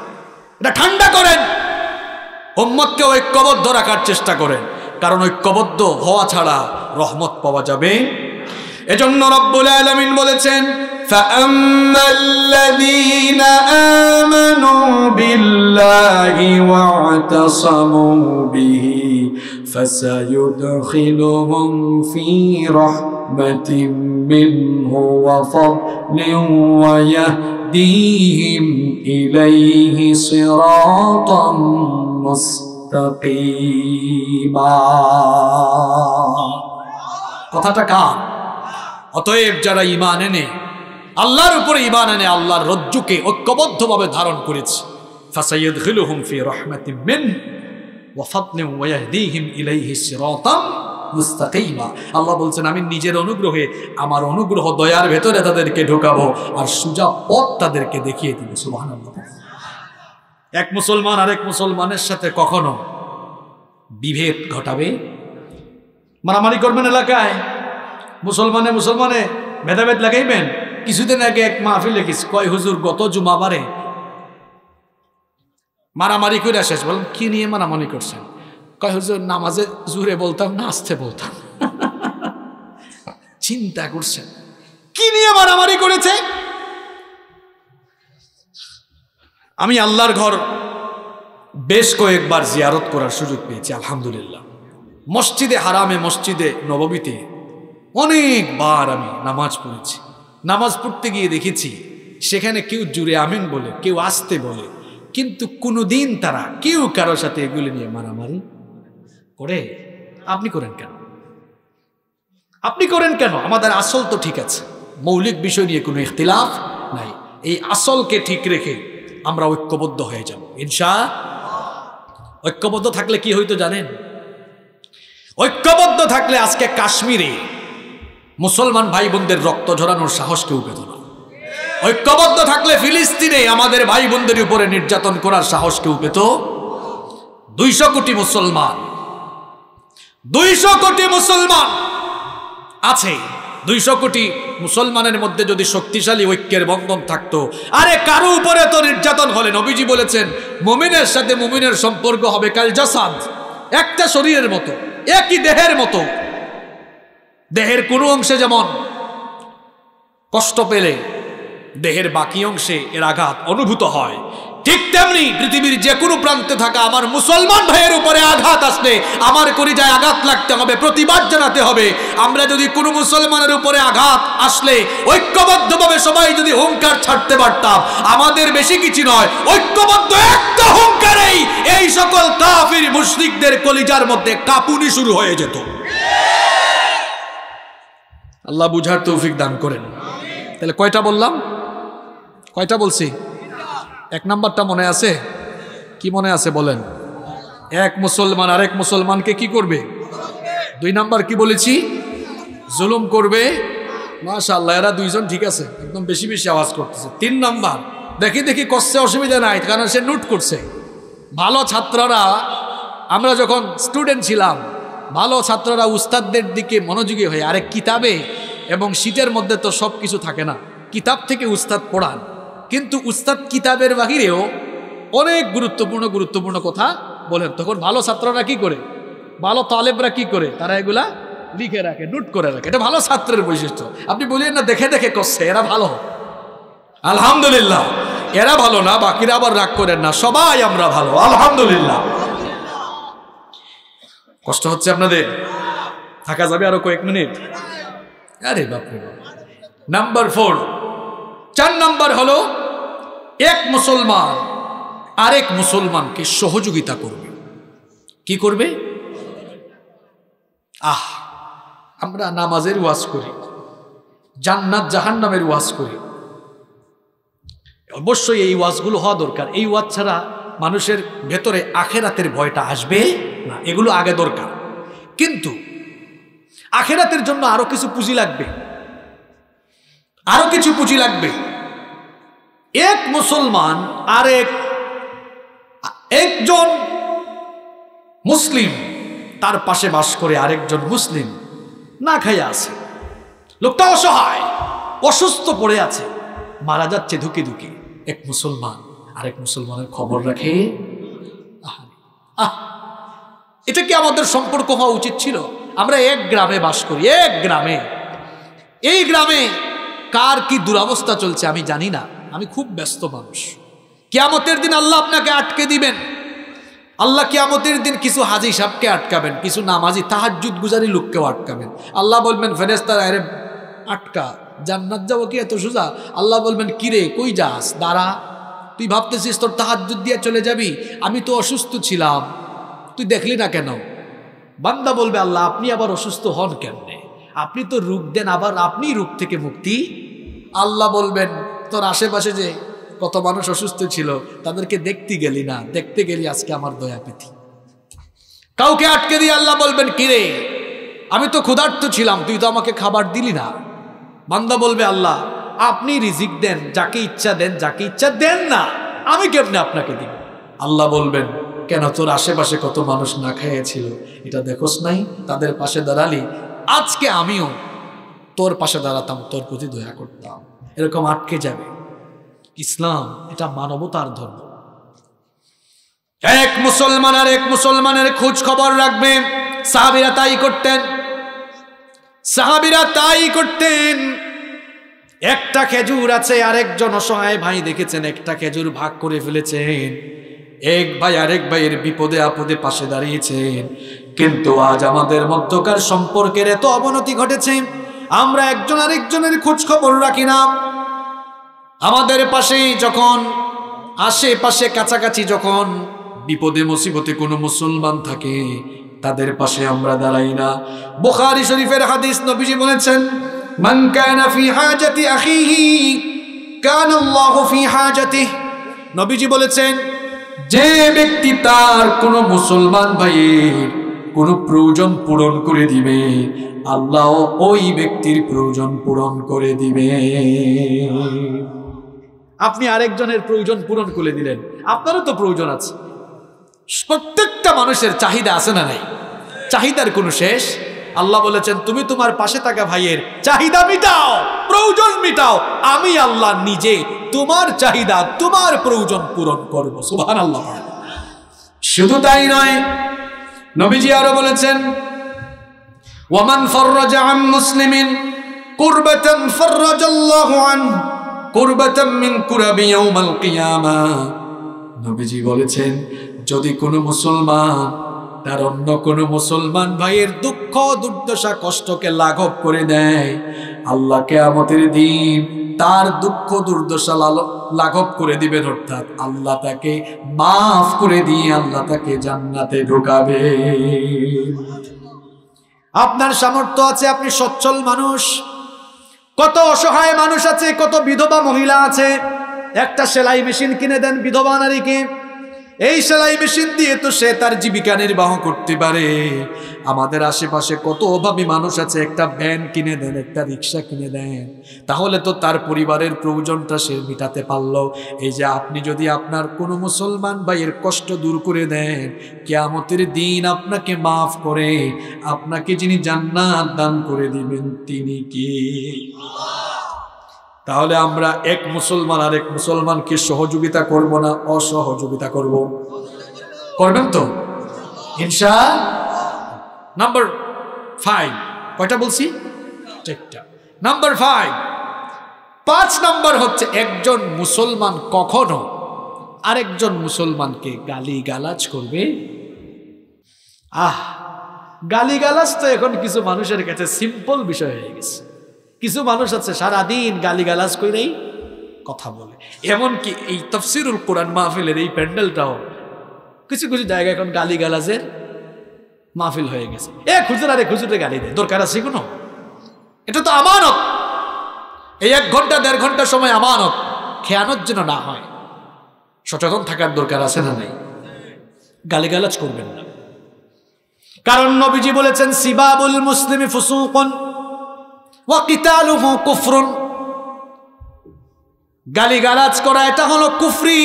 এটা ঠান্ডা করেন উম্মতকে ঐক্যবদ্ধ রাখার চেষ্টা করেন কারণ ঐক্যবদ্ধ হওয়া ছাড়া রহমত পাওয়া যাবে এজন্য রব্বুল আলামিন বলেছেন فأما الذين آمنوا بالله واعتصموا به فسيدخلهم في رحمة منه وفضل ويهديهم إليه صراطا مستقيما কথাটা কার অতএব যারা ইমান এনে আল্লাহর উপরে ইমান এনে আল্লাহর রজ্জুকে ঐক্যবদ্ধভাবে ধারণ করেছে ফাসাইয়াদখিলুহুম ফি রাহমাতিম মিন ওয়া ফাদলিন ওয়া ইয়াহদিহিম ইলাইহি সিরাতাম মুস্তাকিমা। আল্লাহ বলছেন, আমি নিজের অনুগ্রহে আমার অনুগ্রহ দয়ার ভেতরে তাদেরকে ঢোকাবো আর সুজা পথ তাদেরকে দেখিয়ে দিব। সুবহানাল্লাহ। এক মুসলমান আরেক মুসলমানের সাথে কখনো বিভেদ ঘটাবে? মারামারি করবেন এলাকায়? মুসলমানে মুসলমানে ভেদাভেদ লাগাইবেন? কিছুদিন আগে এক মাহফিল লিখিস কয় হুজুর, গত জুমাবারে মারামারি করে শেষ। বললাম, কি নিয়ে মারামারি করছেন? কয় হুজুর নামাজে জুড়ে বলতাম না আসতে বলতাম। চিন্তা করছেন। কি নিয়ে মারামারি করেছে? আমি আল্লাহর ঘর বেশ কয়েকবার জিয়ারত করার সুযোগ পেয়েছি আলহামদুলিল্লাহ। মসজিদে হারামে মসজিদে নবমীতে অনেকবার আমি নামাজ পড়েছি। নামাজ পড়তে গিয়ে দেখেছি সেখানে কেউ জুড়ে আমিন বলে কেউ আসতে বলে কিন্তু কোনোদিন তারা কেউ কারোর সাথে এগুলি নিয়ে মারামারি করে আপনি করেন কেন? আপনি করেন কেন? আমাদের আসল তো ঠিক আছে। মৌলিক বিষয় নিয়ে কোনো ইখতিলাফ নাই। এই আসলকে ঠিক রেখে আমরা ঐক্যবদ্ধ হয়ে যাব। ইনশা ঐক্যবদ্ধ থাকলে কি হইতো জানেন? ঐক্যবদ্ধ থাকলে আজকে কাশ্মীরে মুসলমান ভাই বোনদের রক্ত ঝরানোর সাহস কেউ পেত না। ঐক্যবদ্ধ থাকলে ফিলিস্তিনে আমাদের ভাই বোনদের উপরে নির্যাতন করার সাহস কেউ পেত। দুইশো কোটি মুসলমান দুইশো কোটি মুসলমান আছে। দুইশো কোটি মুসলমানের মধ্যে যদি শক্তিশালী ঐক্যের বন্ধন থাকতো, আরে কারও উপরে তো নির্যাতন হলে নবীজি বলেছেন, মুমিনের সাথে মুমিনের সম্পর্ক হবে কাল জাসাদ। একটা শরীরের মতো, একই দেহের মতো। দেহের কোনো অংশে যেমন কষ্ট পেলে, দেহের বাকি অংশে এর আঘাত অনুভূত হয়। ঠিক তেমনি পৃথিবীর যে কোনো প্রান্তে থাকা আমার মুসলমান ভাইয়ের উপরে আঘাত আসলে আমার কলিজায় আঘাত লাগতে হবে, প্রতিবাদ জানাতে হবে। আমরা যদি কোনো মুসলমানের উপরে আঘাত আসলে, ঐক্যবদ্ধভাবে সবাই যদি হুঙ্কার ছাড়তে পারতাম, আমাদের বেশি কিছু নয়। ঐক্যবদ্ধ একটা হুঙ্কারেই এই সকল কাফির মুশরিকদের কলিজার মধ্যে কাপুনি শুরু হয়ে যেত। আল্লাহ বুঝার তৌফিক দান করেন। তাহলে কয়টা বললাম? কয়টা বলছি? এক নাম্বারটা মনে আছে? কি মনে আছে বলেন? এক মুসলমান আরেক মুসলমানকে কি করবে? দুই নাম্বার কি বলেছি? জুলুম করবে। মাশাল্লাহ এরা দুইজন ঠিক আছে, একদম বেশি বেশি আওয়াজ করতেছে। তিন নাম্বার, দেখি দেখি কষ্টে অসুবিধা নাই, কারণ সে নোট করছে। ভালো ছাত্ররা, আমরা যখন স্টুডেন্ট ছিলাম, ভালো ছাত্ররা উস্তাদদের দিকে মনোযোগী হয়ে আরেক কিতাবে এবং শীতের মধ্যে তো সব কিছু থাকে না, কিতাব থেকে উস্তাদ পড়ান। কিন্তু উস্তাদ কিতাবের বাহিরেও অনেক গুরুত্বপূর্ণ গুরুত্বপূর্ণ কথা বলেন। তখন ভালো ছাত্ররা কি করে? ভালো তালেবরা কি করে? তারা এগুলা লিখে রাখে, নোট করে রাখে। এটা ভালো ছাত্রের বৈশিষ্ট্য। আপনি বলিয়েন না, দেখে দেখে করছে, এরা ভালো। আলহামদুলিল্লাহ। এরা ভালো না, বাকিরা আবার রাগ করেন না। সবাই আমরা ভালো, আলহামদুলিল্লাহ। কষ্ট হচ্ছে আপনাদের? থাকা যাবে আরও কয়েক মিনিট। আরে বাপরে নাম্বার ফোর। চার নাম্বার হলো এক মুসলমান আরেক মুসলমানকে সহযোগিতা করবে। কি করবে? আহ, আমরা নামাজের ওয়াজ করি, জান্নাত জাহান্নামের ওয়াজ করি। অবশ্যই এই ওয়াজগুলো হওয়া দরকার। এই ওয়াজ ছাড়া মানুষের ভেতরে আখেরাতের ভয়টা আসবে না, এগুলো আগে দরকার। কিন্তু আখেরাতের জন্য আরও কিছু পুঁজি লাগবে। আরও কিছু পুঁজি লাগবে। এক মুসলমান আর এক একজন মুসলিম, তার পাশে বাস করে আরেকজন মুসলিম না খাইয়া আছে। লোকটা অসহায়, অসুস্থ পড়ে আছে, মারা যাচ্ছে ধুকে ধুকে। এক মুসলমান, আরেক মুসলমানের খবর রাখে। আহ এটা কি আমাদের সম্পর্ক হওয়া উচিত ছিল? আমরা এক গ্রামে বাস করি, এক গ্রামে। এই গ্রামে কার কি দুরবস্থা চলছে আমি জানি না। আমি খুব ব্যস্ত মানুষ। কেয়ামতের দিন আল্লাহ আপনাকে আটকে দিবেন। আল্লাহ কিয়ামতের দিন কিছু হাজি সাহেবকে আটকাবেন, কিছু নামাজি তাহাজুদ গুজারি লোককেও আটকাবেন। আল্লাহ বলবেন ফেরেস্তারা আরে আটকা, জান্নাত যাব কি এত সোজা? আল্লাহ বলবেন, কিরে, কই যাস? দাঁড়া। তুই ভাবতেছিস তোর তাহাজুদ দিয়ে চলে যাবি? আমি তো অসুস্থ ছিলাম। তুই দেখলি না কেন? বান্দা বলবে, আল্লাহ, আপনি আবার অসুস্থ হন কেমনে? আপনি তো রূপ দেন, আবার আপনি রূপ থেকে মুক্তি? আল্লাহ বলবেন তোর আশেপাশে যে কত মানুষ অসুস্থ ছিল, তাদেরকে দেখতে গেলি না। দেখতে গেলি আজকে আমার দয়া পেতি। কাউকে আটকে দিয়ে আল্লাহ বলবেন, কিরে, আমি তো ক্ষুধার্ত ছিলাম, তুই তো আমাকে খাবার দিলি না। বান্দা বলবে, আল্লাহ, আপনি রিজিক দেন, যাকে ইচ্ছা দেন, যাকে ইচ্ছা দেন না, আমি কেমনে আপনাকে দিব? আল্লাহ বলবেন, কেন তোর আশেপাশে কত মানুষ না খাইয়েছিল? এটা দেখোস নাই, তাদের পাশে দাঁড়ালি। আজকে আমিও তোর পাশে দাঁড়াতাম, তোর প্রতি দয়া করতাম। এরকম আটকে যাবে। ইসলাম, এটা মানবতার ধর্ম। এক মুসলমান আর এক মুসলমানের খোঁজ খবর রাখবে। সাহাবিরা তাই করতেন। সাহাবিরা তাই করতেন। একটা খেজুর আছে, আরেকজন অসহায় ভাই দেখেছেন, একটা খেজুর ভাগ করে ফেলেছেন। এক ভাই আরেক ভাইয়ের বিপদে আপদে পাশে দাঁড়িয়েছেন। কিন্তু আজ আমাদের মধ্যকার সম্পর্কের এত অবনতি ঘটেছে। আমরা একজন আরেকজনের খোঁজ খবর রাখি না। আমাদের পাশেই যখন, আশেপাশে কাছাকাছি যখন বিপদে, মুসিবতে কোনো মুসলমান থাকে, তাদের পাশে আমরা দাঁড়াই না। বোখারি শরীফের হাদিস নবীজি বলেছেন নবীজি বলেছেন, যে ব্যক্তি তার কোনো মুসলমান ভাইয়ের কোনো প্রয়োজন পূরণ করে দিবে আল্লাহ ওই ব্যক্তির প্রয়োজন পূরণ করে দিবে। আপনি আরেকজনের প্রয়োজন পূরণ করে দিলেন। আপনারও তো প্রয়োজন আছে। প্রত্যেকটা মানুষের চাহিদা আছে না নাই? চাহিদার কোনো শেষ? আল্লাহ বলেছেন তুমি তোমার পাশে থাকা ভাইয়ের চাহিদা মিটাও প্রয়োজন মিটাও। আমি আল্লাহ নিজে তোমার চাহিদা তোমার প্রয়োজন পূরণ করব। সুবহান আল্লাহ শুধু তাই নয় নবীজি আরও বলেছেন ওয়ামান ফররাজা আন মুসলিমিন কুরবাতান ফররাজাল্লাহু আনহু কুরবাতাম মিন কুরাবি ইয়াউমাল কিয়ামা নবীজি বলেছেন, যদি কোনো মুসলমান তার অন্য কোনো মুসলমান ভাইয়ের দুঃখ দুর্দশা কষ্টকে লাঘব করে দেয়, আল্লাহ কেয়ামতের দিন তার দুঃখ দুর্দশা লাঘব করে দিবেন। অর্থাৎ আল্লাহ তাকে মাফ করে দিয়ে আল্লাহ তাকে জান্নাতে ঢোকাবে। আপনার সামর্থ্য আছে, আপনি সচ্ছল মানুষ। কত অসহায় মানুষ আছে, কত বিধবা মহিলা আছে। একটা সেলাই মেশিন কিনে দেন বিধবা নারীকে। এই সেলাই মেশিন দিয়ে তো সে তার জীবিকা নির্বাহ করতে পারে। আমাদের আশেপাশে কত অভাবী মানুষ আছে, একটা ভ্যান কিনে দেন, একটা রিক্সা কিনে দেন। তাহলে তো তার পরিবারের প্রয়োজনটা সে মিটাতে পারল। এই যে আপনি যদি আপনার কোনো মুসলমান ভাইয়ের কষ্ট দূর করে দেন, কেয়ামতের দিন আপনাকে মাফ করে, আপনাকে যিনি জান্নাত দান করে দিবেন, তিনি কি? তাহলে আমরা এক মুসলমান আর এক মুসলমানকে সহযোগিতা করব না, অসহযোগিতা করব। করবেন তো? ইনশা নাম্বার ফাইভ। কয়টা বলছি? Number five. পাঁচ নাম্বার হচ্ছে একজন মুসলমান কখনো আরেকজন মুসলমানকে গালি গালাজ করবে? আহ গালি গালাজ তো এখন কিছু মানুষের কাছে সিম্পল বিষয় হয়ে গেছে। কিছু মানুষ আছে, সারাদিন গালি গালাজ করেই কথা বলে। এমনকি এই তফসিরুল কোরআন মাহফিলের এই প্যান্ডেলটাও কিছু কিছু জায়গায় এখন গালি গালাজের মাহফিল হয়ে গেছে। এ, খুচুর আরে খুচুরে গালি দেয়। দরকার আছে কোনো? এটা তো আমানত। এই এক ঘণ্টা, দেড় ঘণ্টা সময় আমানত। খেয়ানোর যেন না হয়। সচেতন থাকার দরকার আছে না নাই? গালিগালাজ করবেন না। কারণ নবীজি বলেছেন, সিবাবুল মুসলিমি ফুসুকন। ওয়া কিতালুহু কুফরুন। গালিগালাজ করা, এটা হলো কুফরি।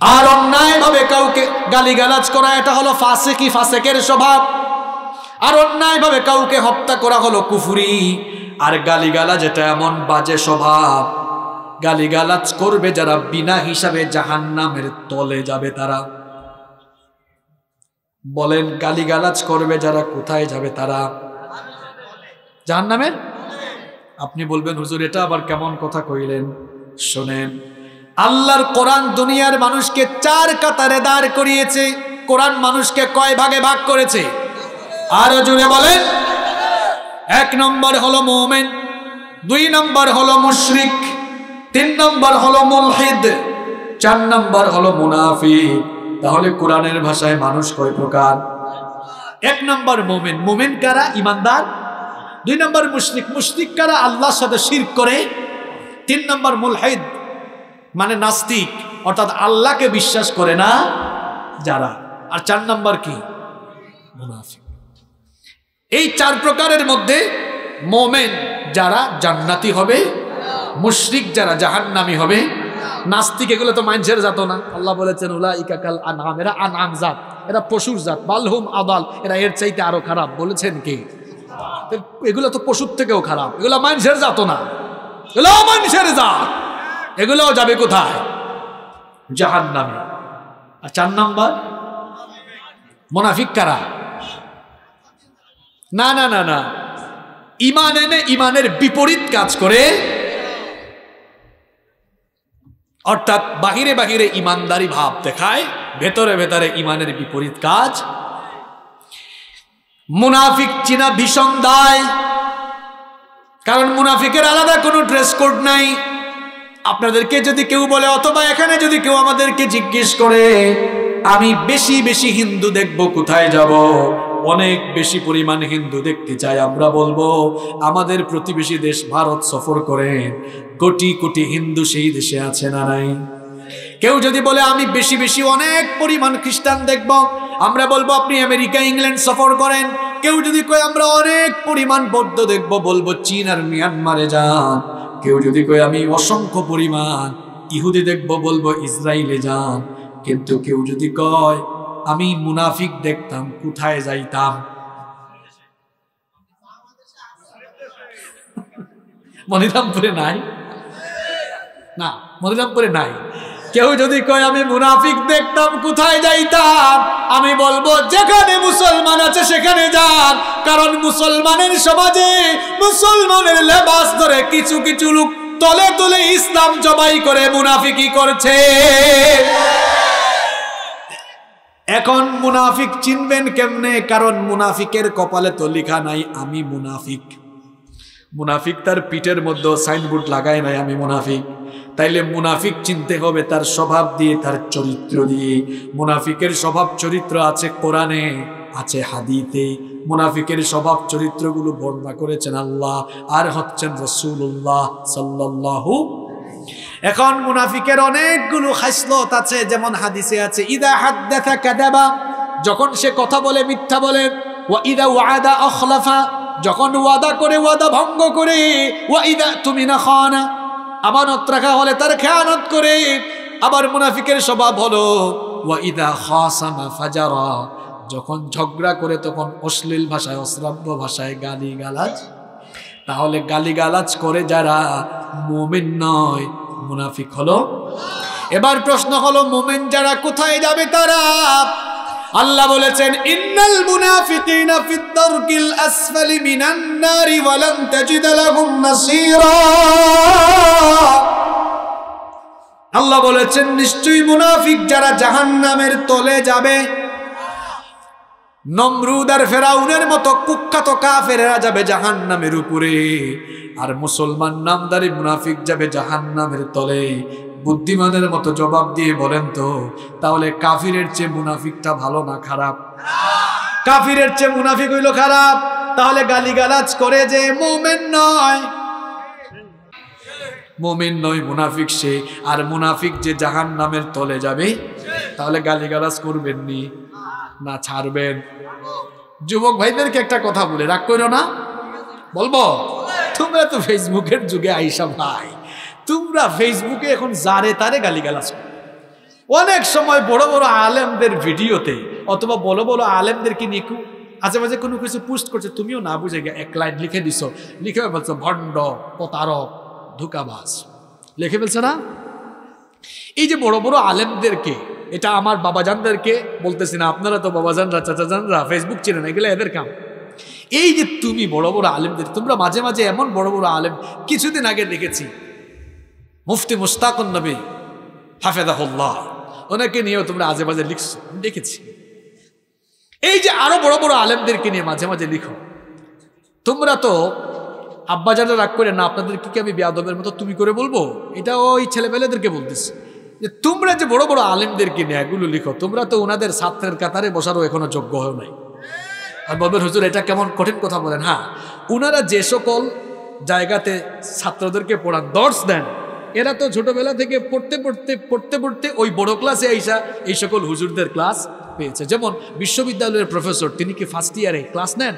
আর অন্যায় ভাবে কাউকে গালিগালাজ করা, এটা হলো ফাসেকি, ফাসেকের স্বভাব। আর অন্যায় ভাবে কাউকে হত্যা করা হলো কুফুরি। আর গালিগালাজ, এটা এমন বাজে স্বভাব। গালিগালাজ করবে যারা বিনা হিসাবে জাহান্নামের তলে যাবে তারা। বলেন, গালিগালাজ করবে যারা কোথায় যাবে তারা। জাহান্নামের? আপনি বলবেন, হুজুর, এটা আবার কেমন কথা কইলেন? শোনেন, আল্লাহর কোরআন দুনিয়ার মানুষকে চার কাতারে দাঁড় করিয়েছে, কোরআন মানুষকে কয় ভাগে ভাগ করেছে? আরও জুড়ে বলেন। এক নম্বর হলো মোমেন, দুই নম্বর হলো মুশরিক, তিন নম্বর হলো মুলহিদ, চার নম্বর হলো মুনাফি তাহলে কোরআনের ভাষায় মানুষ কয় প্রকার? এক নম্বর মোমেন মোমেন কারা? ইমানদার? দুই নম্বর মুশরিক মুশরিক কারা? আল্লাহর সাথে শির করে। তিন নম্বর মুলহিদ মানে নাস্তিক, অর্থাৎ আল্লাহকে বিশ্বাস করে না যারা। আর চার নম্বর কি? মুনাফিক। এই চার প্রকারের মধ্যে মোমেন যারা জান্নাতি হবে, মুশরিক যারা জাহান্নামি হবে, নাস্তিক এগুলো তো মানুষের জাত না। আল্লাহ বলেছেন উলা ইকাকাল আনাম এরা আনাম জাত, এরা পশুর জাত, বালহুম আদাল, এরা এর চাইতে আরও খারাপ। বলেছেন কে? এগুলো তো পশুর থেকেও খারাপ। এগুলো মানুষের জাত না। এগুলো মানুষের জাত। এগুলোও যাবে কোথায়? জাহান নামে আর চার নাম্বার? মোনাফিক কারা না না না না। ইমান এনে ইমানের বিপরীত কাজ করে। অর্থাৎ বাহিরে বাহিরে ইমানদারি ভাব দেখায়, ভেতরে ভেতরে ইমানের বিপরীত কাজ মুনাফিক চিনা ভীষণ দায়। কারণ মুনাফিকের আলাদা কোনো ড্রেস কোড নাই। আপনাদেরকে যদি কেউ বলে, অথবা এখানে যদি কেউ আমাদেরকে জিজ্ঞেস করে, আমি বেশি বেশি হিন্দু দেখব, কোথায় যাব? অনেক বেশি পরিমাণ হিন্দু দেখতে চাই, আমরা বলব, আমাদের প্রতিবেশী দেশ ভারত সফর করে, কোটি কোটি হিন্দু সেই দেশে আছে না নাই? কেউ যদি বলে, আমি বেশি বেশি অনেক পরিমাণ খ্রিস্টান দেখব আমরা বলব, আপনি আমেরিকা, ইংল্যান্ড সফর করেন। কেউ যদি কয়, আমরা অনেক পরিমাণ বৌদ্ধ দেখব। বলব, চীন আর মিয়ানমারে যান। কেউ যদি কয়, আমি অসংখ্য পরিমাণ ইহুদি দেখব। বলব ইসরায়েলে যান। কিন্তু কেউ যদি কয়, আমি মুনাফিক দেখতাম, কোথায় যাইতাম? মনিরামপুরে নাই? না, মনিরামপুরে নাই। কেউ যদি কয়, আমি মুনাফিক দেখতাম, কোথায় যাইতাম? আমি বলব, যেখানে মুসলমান আছে সেখানে যান। কারণ মুসলমানের সমাজে মুসলমানের লেবাস ধরে কিছু কিছু লোক তলে তলে ইসলাম জবাই করে মুনাফিকি করছে। এখন মুনাফিক চিনবেন কেমনে? কারণ মুনাফিকের কপালে তো লেখা নাই, আমি মুনাফিক। মুনাফিক তার পিঠের মধ্যে সাইনবোর্ড লাগায় নাই, আমি মুনাফিক। তাইলে মুনাফিক চিনতে হবে তার স্বভাব দিয়ে, তার চরিত্র দিয়ে। মুনাফিকের স্বভাব চরিত্র আছে কোরআনে, আছে হাদিতে। মুনাফিকের স্বভাব চরিত্রগুলো বর্ণনা করেছেন আল্লাহ আর হচ্ছেন রসুল্লাহ সাল্লাল্লাহু এখন মুনাফিকের অনেকগুলো খাসলত আছে, যেমন হাদিসে আছে, ইদা হাদ্দাথা কাদাবা, যখন সে কথা বলে, মিথ্যা বলে ইদা ওয়াদা আখলাফা যখন ওয়াদা করে ওয়াদা ভঙ্গ করে, ওয়া ইদা তুমি না খানা আমানত রাখা হলে তার খেয়ানত করে, আবার মুনাফিকের স্বভাব হলো, ওয়া ইদা খাসামা ফাজারা যখন ঝগড়া করে তখন অশ্লীল ভাষায়, অশ্রাব্য ভাষায় গালি গালাজ তাহলে গালিগালাজ করে যারা মোমেন নয়, মুনাফিক হলো। এবার প্রশ্ন হলো, মোমেন যারা কোথায় যাবে তারা? আল্লাহ বলেছেন, ইন্নাল মুনাফিকিনা ফিদ দারকিল আসফালি মিনান নারি ওয়া লান তাজিদ লাহুম নাসীরা। আল্লাহ বলেছেন, নিশ্চয়ই মুনাফিক যারা জাহান্নামের তলে যাবে, নমরুদ আর ফেরাউনের মতো কুখ্যাত কাফেরেরা যাবে জাহান নামের উপরে, আর মুসলমান নামদারি মুনাফিক যাবে জাহান নামের তলে। বুদ্ধিমানের মতো জবাব দিয়ে বলেন তো, তাহলে কাফিরের চেয়ে মুনাফিকটা ভালো না খারাপ? কাফিরের চেয়ে মুনাফিক হইল খারাপ। তাহলে গালিগালাজ করে যে মোমেন নয়। মোমেন নয়, মুনাফিক সে। আর মুনাফিক যে জাহান নামের তলে যাবে, তাহলে গালিগালাজ করবেন নি, না ছাড়বেন। যুবক ভাইদেরকে একটা কথা বলে, রাগ করো না। বলব? তোমরা তো ফেসবুকের যুগে আইসা ভাই। তোমরা ফেসবুকে এখন যারে তারে গালিগালাজ করো। অনেক সময় বড় বড় আলেমদের ভিডিওতে অথবা বড় বড় আলেমদেরকে নিয়ে আজে মাঝে কোনো কিছু পোস্ট করছে, তুমিও না বুঝে গিয়ে এক লাইন লিখে দিছো। লিখে বলছো, ভণ্ড, প্রতারক, ধোকাবাজ। লিখে ফেলছে না? এই যে বড় বড় আলেমদেরকে, এটা আমার বাবাজানদেরকে বলতেছি না, আপনারা তো বাবাজানরা, চাচাজানরা ফেসবুক চেনেন এগুলো এদের কাম। এই যে তুমি বড় বড় আলেমদের, তোমরা মাঝে মাঝে এমন বড় বড় আলেম, কিছুদিন আগে দেখেছি মুফতি মুস্তাকুন নবী হাফেদাহুল্লাহ ওনাকে নিয়েও তোমরা আজে মাঝে লিখছো। দেখেছি। এই যে আরও বড় বড় আলেমদেরকে নিয়ে মাঝে মাঝে লিখো। তোমরা তো আব্বাজানরা রাগ করে, না, আপনাদেরকে কি আমি বেয়াদবের মতো তুমি করে বলব? এটা ওই ছেলেমেয়েদেরকে বলতেছি। যে তোমরা যে বড় বড় আলেমদেরকে নিয়ে এগুলো লিখো, তোমরা তো ওনাদের ছাত্রের কাতারে বসারও এখনও যোগ্য হয় নাই। আর বলবেন, হুজুর, এটা কেমন কঠিন কথা বলেন। হ্যাঁ ওনারা যে সকল জায়গাতে ছাত্রদেরকে পড়ান দর্শ দেন এরা তো ছোটবেলা থেকে পড়তে পড়তে পড়তে পড়তে ওই বড় ক্লাসে আইসা এই সকল হুজুরদের ক্লাস পেয়েছে। যেমন বিশ্ববিদ্যালয়ের প্রফেসর তিনি কি ফার্স্ট ইয়ারে ক্লাস নেন?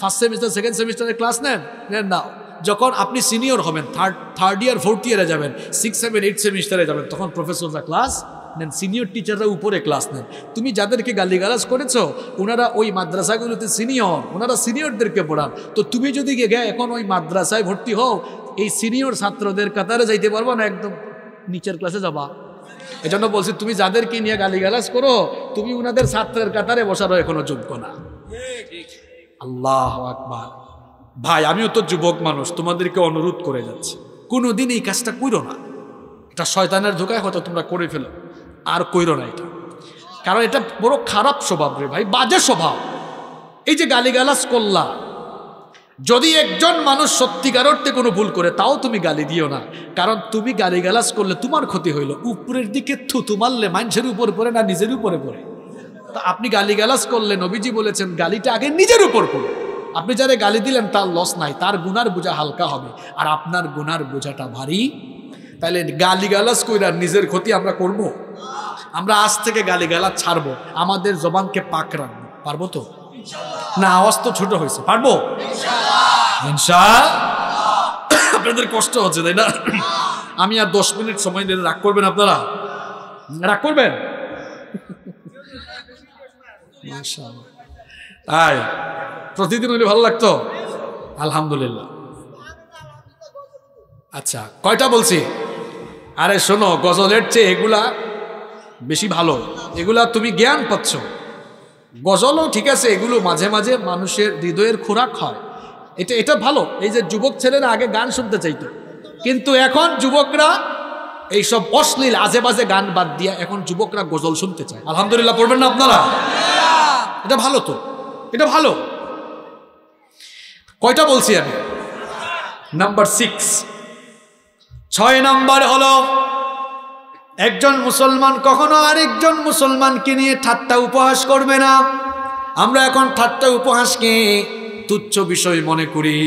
ফার্স্ট সেমিস্টার সেকেন্ড সেমিস্টারে ক্লাস নেন? নেন না। যখন আপনি সিনিয়র হবেন থার্ড থার্ড ইয়ার ফোর্থ ইয়ারে যাবেন সিক্স সেভেন এইট সেমিস্টারে যাবেন, তখন প্রফেসররা ক্লাস নেন সিনিয়র টিচাররা উপরে ক্লাস নেন। তুমি যাদেরকে গালিগালাজ করেছ, ওনারা ওই মাদ্রাসাগুলোতে সিনিয়র ওনারা সিনিয়রদেরকে পড়ান। তো তুমি যদি গিয়ে এখন ওই মাদ্রাসায় ভর্তি হও এই সিনিয়র ছাত্রদের কাতারে যাইতে পারব না, একদম নিচের ক্লাসে যাবা। এজন্য বলছি, তুমি যাদেরকে নিয়ে গালিগালাজ করো, তুমি ওনাদের ছাত্রের কাতারে বসারও এখনও যোগ্য না। আল্লাহ আকবার। ভাই, আমিও তো যুবক মানুষ, তোমাদেরকে অনুরোধ করে যাচ্ছি। কোনোদিন এই কাজটা কইরো না। এটা শয়তানের ধোকায় হয়তো তোমরা করে ফেলো। আর কইরো না এটা। কারণ এটা বড় খারাপ স্বভাব রে ভাই, বাজে স্বভাব। এই যে গালিগালাজ করলা যদি একজন মানুষ সত্যিকার অর্থে কোনো ভুল করে, তাও তুমি গালি দিও না। কারণ তুমি গালিগালাজ করলে তোমার ক্ষতি হইল। উপরের দিকে থুতু মারলে মানুষের উপর পড়ে না নিজের উপরে পড়ে। তা আপনি গালি গালিগালাজ করলে নবীজি বলেছেন, গালিটা আগে নিজের উপর পড়ে আপনি যারা গালি দিলেন, তার লস নাই, তার গুনার বোঝা হালকা হবে। আর আপনার গুনার বোঝাটা ভারী। তাহলে গালি গালিগালাজ কইরা নিজের ক্ষতি আমরা করব। আমরা আজ থেকে গালি গালিগালাজ ছাড়বো। আমাদের জবানকে পাক রাখব। পারব তো? না, আওয়াজ তো ছোট হয়েছে। পারব? ইনশা আপনাদের কষ্ট হচ্ছে, তাই না? আমি আর দশ মিনিট সময় দিলে রাগ করবেন আপনারা? রাগ করবেন। তাই প্রতিদিন হলে ভালো লাগতো? আলহামদুলিল্লাহ। আচ্ছা কয়টা বলছি? আরে শোনো, গজলের চেয়ে এগুলা বেশি ভালো। এগুলা তুমি জ্ঞান পাচ্ছ। গজলও ঠিক আছে, এগুলো মাঝে মাঝে মানুষের হৃদয়ের খোরাক হয়। এটা এটা ভালো, এই যে যুবক ছেলেরা আগে গান শুনতে চাইতো। কিন্তু এখন যুবকরা এইসব অশ্লীল আজে বাজে গান বাদ দিয়া এখন যুবকরা গজল শুনতে চায়। আলহামদুলিল্লাহ, পড়বেন না আপনারা? এটা ভালো তো, এটা ভালো। কয়টা বলছি আমি? নাম্বার সিক্স ছয় নাম্বার হলো একজন মুসলমান কখনো আরেকজন মুসলমানকে নিয়ে ঠাট্টা উপহাস করবে না। আমরা এখন ঠাট্টা উপহাসকে তুচ্ছ বিষয় মনে করি।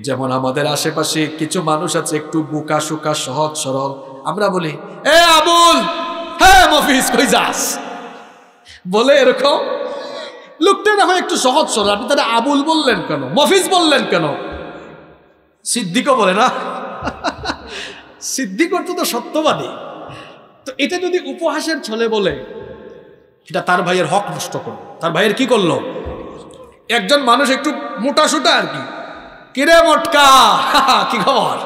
যেমন আমাদের আশেপাশে কিছু মানুষ আছে, একটু বুকা সুকা সহজ সরল। আমরা বলি, এ আবুল হ্যাঁ মফিজ যাস? বলে এরকম, লোকটা না হয় একটু সহজ সরল। আপনি তারা আবুল বললেন কেন? মফিজ বললেন কেন? সিদ্দিকও বলে না। সিদ্দিক অর্থ তো সত্যবাদী। তো এটা যদি উপহাসের ছলে বলে, এটা তার ভাইয়ের হক নষ্ট করল। তার ভাইয়ের কি করল? একজন মানুষ একটু মোটা সোটা আর কি। কিরে মটকা? কি খবর?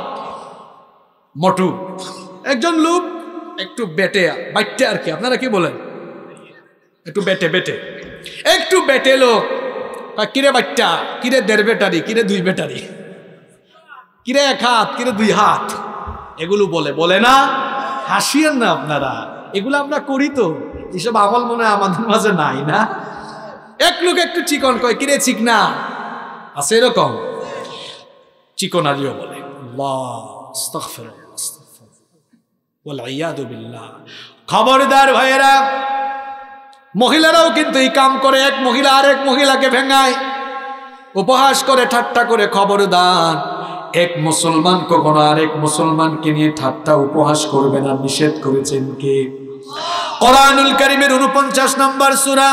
মটু। একজন লোক একটু বেটে, বাইটে আর কি। আপনারা কি বলেন? একটু বেটে বেটে। একটু বেটে লোক। কিরে বাচ্চা কিরে দেড় বেটারি? কিরে দুই বেটারি? কিরে এক হাত? কিরে দুই হাত? এগুলো বলে। বলে না হাসিয়েন না আপনারা। এগুলো আমরা করি তো। এসব আমল মনে হয় আমাদের মাঝে নাই না? এক লোক একটু চিকন কয়, কিরে চিকনা? আছে এরকম? চিকনারিও বলে। খবরদার ভাইয়েরা, মহিলারাও কিন্তু এই কাম করে। এক মহিলা আরেক মহিলাকে ভেঙায়, উপহাস করে, ঠাট্টা করে খবরদার। এক মুসলমান কখনো আরেক মুসলমানকে নিয়ে ঠাট্টা উপহাস করবে না, নিষেধ করেছেন কে? কোরআনুল করিমের উনপঞ্চাশ নম্বর সুরা,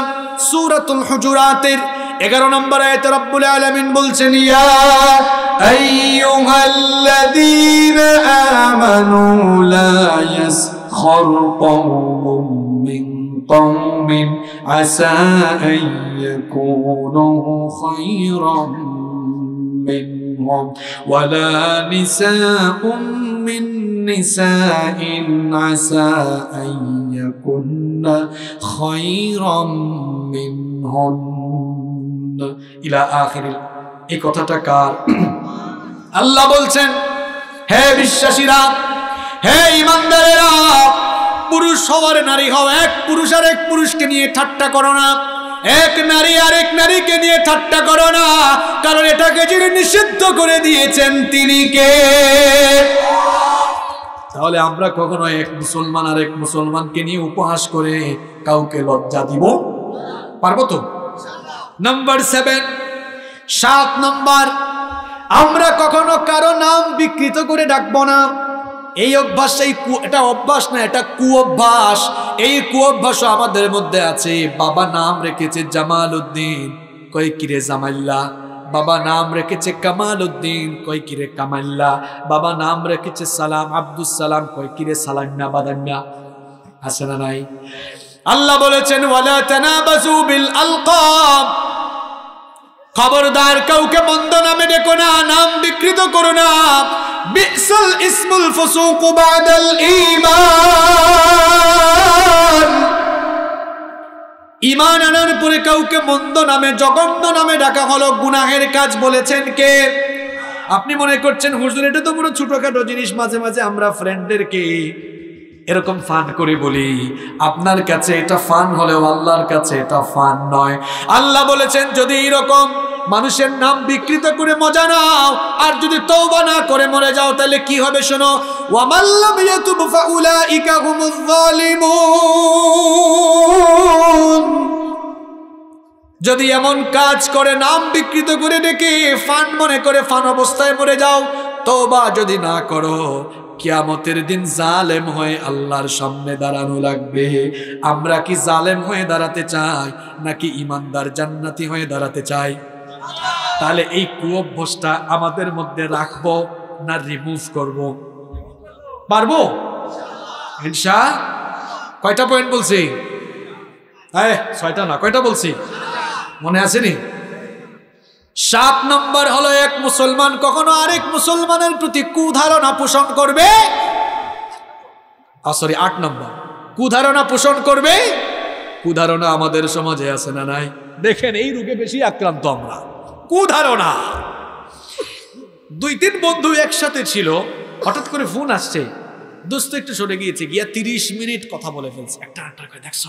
সুরাতুল হুজুরাতের এগারো নম্বর আয়তে রব্বুল আলমিন বলছেন, ইয়া আইয়ুহাল্লাযীন আমানু লা ইয়াসখর কওমুম মিন কওমিন আসা আন ইয়াকুনু খায়রাম মিন ولا نساء من نساء عسى أن يكن خيرا منهن ইলা আখিরিল এই কথাটা কার আল্লাহ বলছেন হে বিশ্বাসীরা হে ইমানদারেরা পুরুষ হওয়ার নারী হও এক পুরুষ আর এক পুরুষকে নিয়ে ঠাট্টা করো না এক নারী আরেক নারীকে নিয়ে ঠাট্টা করো না, কারণ এটাকে যিনি নিষিদ্ধ করে দিয়েছেন তিনি কে? তাহলে আমরা কখনো এক মুসলমান আর এক মুসলমানকে নিয়ে উপহাস করে কাউকে লজ্জা দিব? পারব তো? নাম্বার সেভেন সাত নম্বর আমরা কখনো কারও নাম বিকৃত করে ডাকবো না। এই অভ্যাস, এই এটা অভ্যাস না, এটা কু অভ্যাস এই কু অভ্যাসও আমাদের মধ্যে আছে। বাবা নাম রেখেছে জামাল উদ্দিন কই কিরে জামাইল্লা? বাবা নাম রেখেছে কামাল উদ্দিন কই কিরে কামাল্লা বাবা নাম রেখেছে সালাম আব্দুল সালাম। কই কিরে সালাম্যা বাদাম্যা আছে না নাই? আল্লাহ বলেছেন, ওয়ালা তানাবাজু বিল আলকাব খবরদার কাউকে মন্দ নামে ডেকো না, নাম বিকৃত করো না। বিসল ইসমুল ফুসুক বাদাল ঈমান। ঈমান আনার পরে কাউকে মন্দ নামে, জঘন্য নামে ডাকা হলো, গুনাহের কাজ বলেছেন কে? আপনি মনে করছেন, হুজুর, এটা তো কোনো ছোটখাটো জিনিস, মাঝে মাঝে আমরা ফ্রেন্ডদেরকে এরকম ফান করে বলি। আপনার কাছে এটা ফান হলেও আল্লাহর কাছে এটা ফান নয়। আল্লাহ বলেছেন, যদি এরকম মানুষের নাম বিকৃত করে মজা নাও। আর যদি তৌবা না করে মরে যাও, তাহলে কি হবে শোনো? যদি এমন কাজ করে, নাম বিকৃত করে ডেকে ফান মনে করে ফান অবস্থায় মরে যাও, তওবা যদি না করো, কিয়ামতের দিন জালেম হয়ে আল্লাহর সামনে দাঁড়ানো লাগবে। আমরা কি জালেম হয়ে দাঁড়াতে চাই, নাকি ইমানদার জান্নাতি হয়ে দাঁড়াতে চাই? তাহলে এই কুঅভ্যাসটা আমাদের মধ্যে রাখব না রিমুভ করব? পারব? হিংসা কয়টা পয়েন্ট বলছি? হ্যাঁ ছয়টা না, কয়টা বলছি? মনে আসেনি? সাত নম্বর হলো এক মুসলমান কখনো আরেক মুসলমানের প্রতি কুধারণা পোষণ করবে? সরি আট নম্বর। কুধারণা পোষণ করবে? কুধারণা আমাদের সমাজে আছে না নাই? দেখেন, এই রোগে বেশি আক্রান্ত আমরা। কুধারণা। দুই তিন বন্ধু একসাথে ছিল। হঠাৎ করে ফোন আসছে। দোস্ত একটু সরে গিয়েছে, গিয়া তিরিশ মিনিট কথা বলে ফেলছে। একটা আটটা করে দেখছ,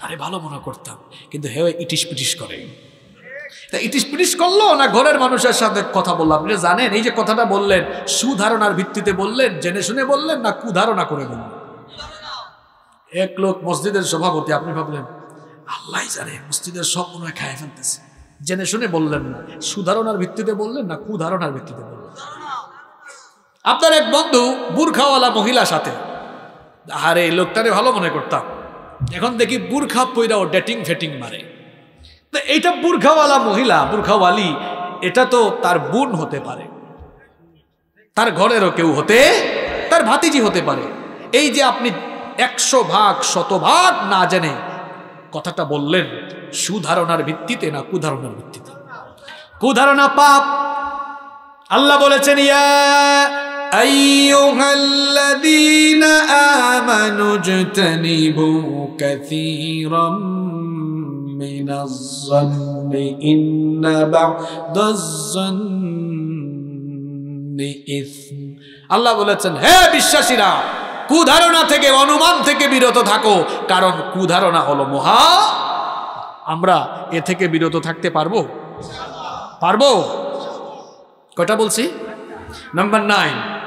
তারে ভালো মনে করতাম, কিন্তু হে ইটিস পিটিস করে। তা ইটিস পিটিস করল না ঘরের মানুষের সাথে কথা বললাম আপনি জানেন, এই যে কথাটা বললেন, সুধারণার ভিত্তিতে বললেন, জেনে শুনে বললেন না কুধারণা করে বললেন? এক লোক মসজিদের সভাপতি, আপনি ভাবলেন আল্লাহ জানে, মসজিদের সব মনে খায় ফেলতেছে। জেনে শুনে বললেন না। সুধারণার ভিত্তিতে বললেন না, কুধারণার ভিত্তিতে বললেন। আপনার এক বন্ধু বুর্খাওয়ালা মহিলা সাথে। আরে লোকটারে ভালো মনে করতাম। এখন দেখি বুর্খা পইরা ও ডেটিং ফেটিং মারে এইটা বুর্খাওয়ালা মহিলা, বুর্খাওয়ালি, এটা তো তার বোন হতে পারে। তার ঘরেরও কেউ হতে, তার ভাতিজি হতে পারে। এই যে আপনি একশো ভাগ, শতভাগ না জেনে কথাটা বললেন সুধারণার ভিত্তিতে না কুধারণার ভিত্তিতে কুধারণা পাপ আল্লাহ বলেছেন ইয়া أيها الذين آمنوا اجتنبوا كثيرا من الظن إن بعد الظن إثم আল্লাহ বলেছেন হে বিশ্বাসীরা কুধারণা থেকে, অনুমান থেকে বিরত থাকো। কারণ কুধারণা হলো মহা আমরা এ থেকে বিরত থাকতে পারব? পারব? কয়টা বলছি? নাম্বার নাইন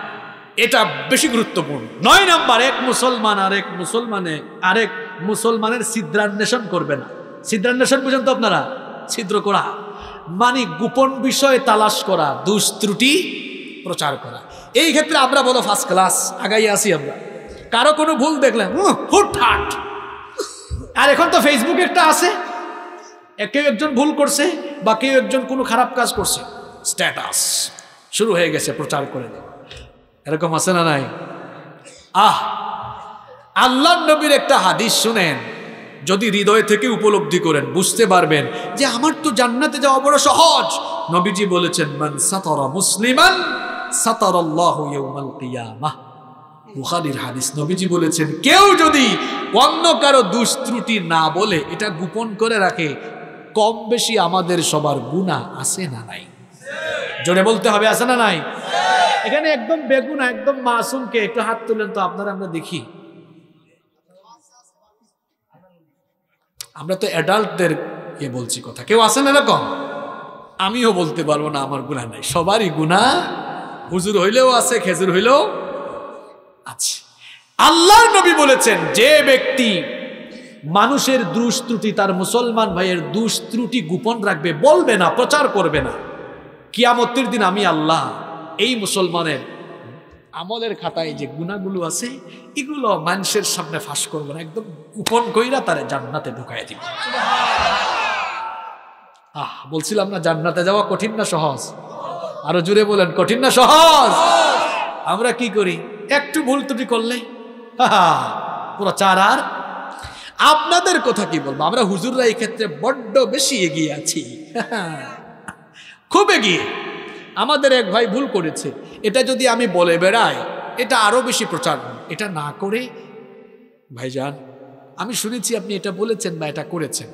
এটা বেশি গুরুত্বপূর্ণ। নয় নাম্বার, এক মুসলমান আরেক মুসলমানে, আরেক মুসলমানের ছিদ্রান্বেষণ করবে না। ছিদ্রান্বেষণ পর্যন্ত আপনারা? ছিদ্র করা। মানে গোপন বিষয়ে তালাশ করা দুষ্ত্রুটি প্রচার করা। এই ক্ষেত্রে আমরা বলো ফার্স্ট ক্লাস আগাই আসি আমরা। কারও কোনো ভুল দেখলেন হুটহাট। আর এখন তো ফেসবুক একটা আছে। কেউ একজন ভুল করছে বা কেউ একজন কোনো খারাপ কাজ করছে। স্ট্যাটাস শুরু হয়ে গেছে প্রচার করে দেওয়া এরকম আছে না নাই? আহ! আল্লাহ নবীর একটা হাদিস শুনেন। যদি হৃদয় থেকে উপলব্ধি করেন বুঝতে পারবেন যে আমার তো জান্নাতে যাওয়া বড় সহজ। নবীজি বলেছেন মান সাতারা মুসলিমান সাতারাল্লাহু ইয়াউমাল কিয়ামাহ বুখারীর হাদিস নবীজি বলেছেন, কেউ যদি অন্য কারও দুষ্ত্রুটি না বলে এটা গোপন করে রাখে, কম বেশি আমাদের সবার গুণা আছে না নাই? জোরে বলতে হবে, আছে না নাই? এখানে একদম বেগুনা একদম মাসুমকে একটু হাত তুলেন তো আপনারা, আমরা দেখি। আমরা তো অ্যাডাল্টদের কে বলছি কথা। কেউ আছেন এরকম? আমিও বলতে পারব না, আমার গুণা নাই। সবারই গুণা হুজুর হইলেও আছে, খেজুর হইলেও আছে। আল্লাহর নবী বলেছেন, যে ব্যক্তি মানুষের দুষ ত্রুটি তার মুসলমান ভাইয়ের দুষ ত্রুটি গোপন রাখবে, বলবে না, প্রচার করবে না। কিয়ামতের দিন আমি আল্লাহ এই মুসলমানের আমলের খাতায় যে গুণাগুলো আছে, এগুলো মানুষের সামনে ফাঁস করব না, একদম গোপন কইরা তারা জান্নাতে ঢুকাই দিব। আহ, বলছিলাম না জান্নাতে যাওয়া কঠিন না সহজ? আরও জুড়ে বলেন, কঠিন না সহজ? আমরা কি করি? একটু ভুল ত্রুটি করলে হাহা, পুরো চার আর। আপনাদের কথা কি বলব? আমরা হুজুররা এই ক্ষেত্রে বড্ড বেশি এগিয়ে আছি। খুব এগিয়ে। আমাদের এক ভাই ভুল করেছে। এটা যদি আমি বলে বেড়াই এটা আরও বেশি প্রচার এটা না করে ভাইজান আমি শুনেছি আপনি এটা বলেছেন বা এটা করেছেন।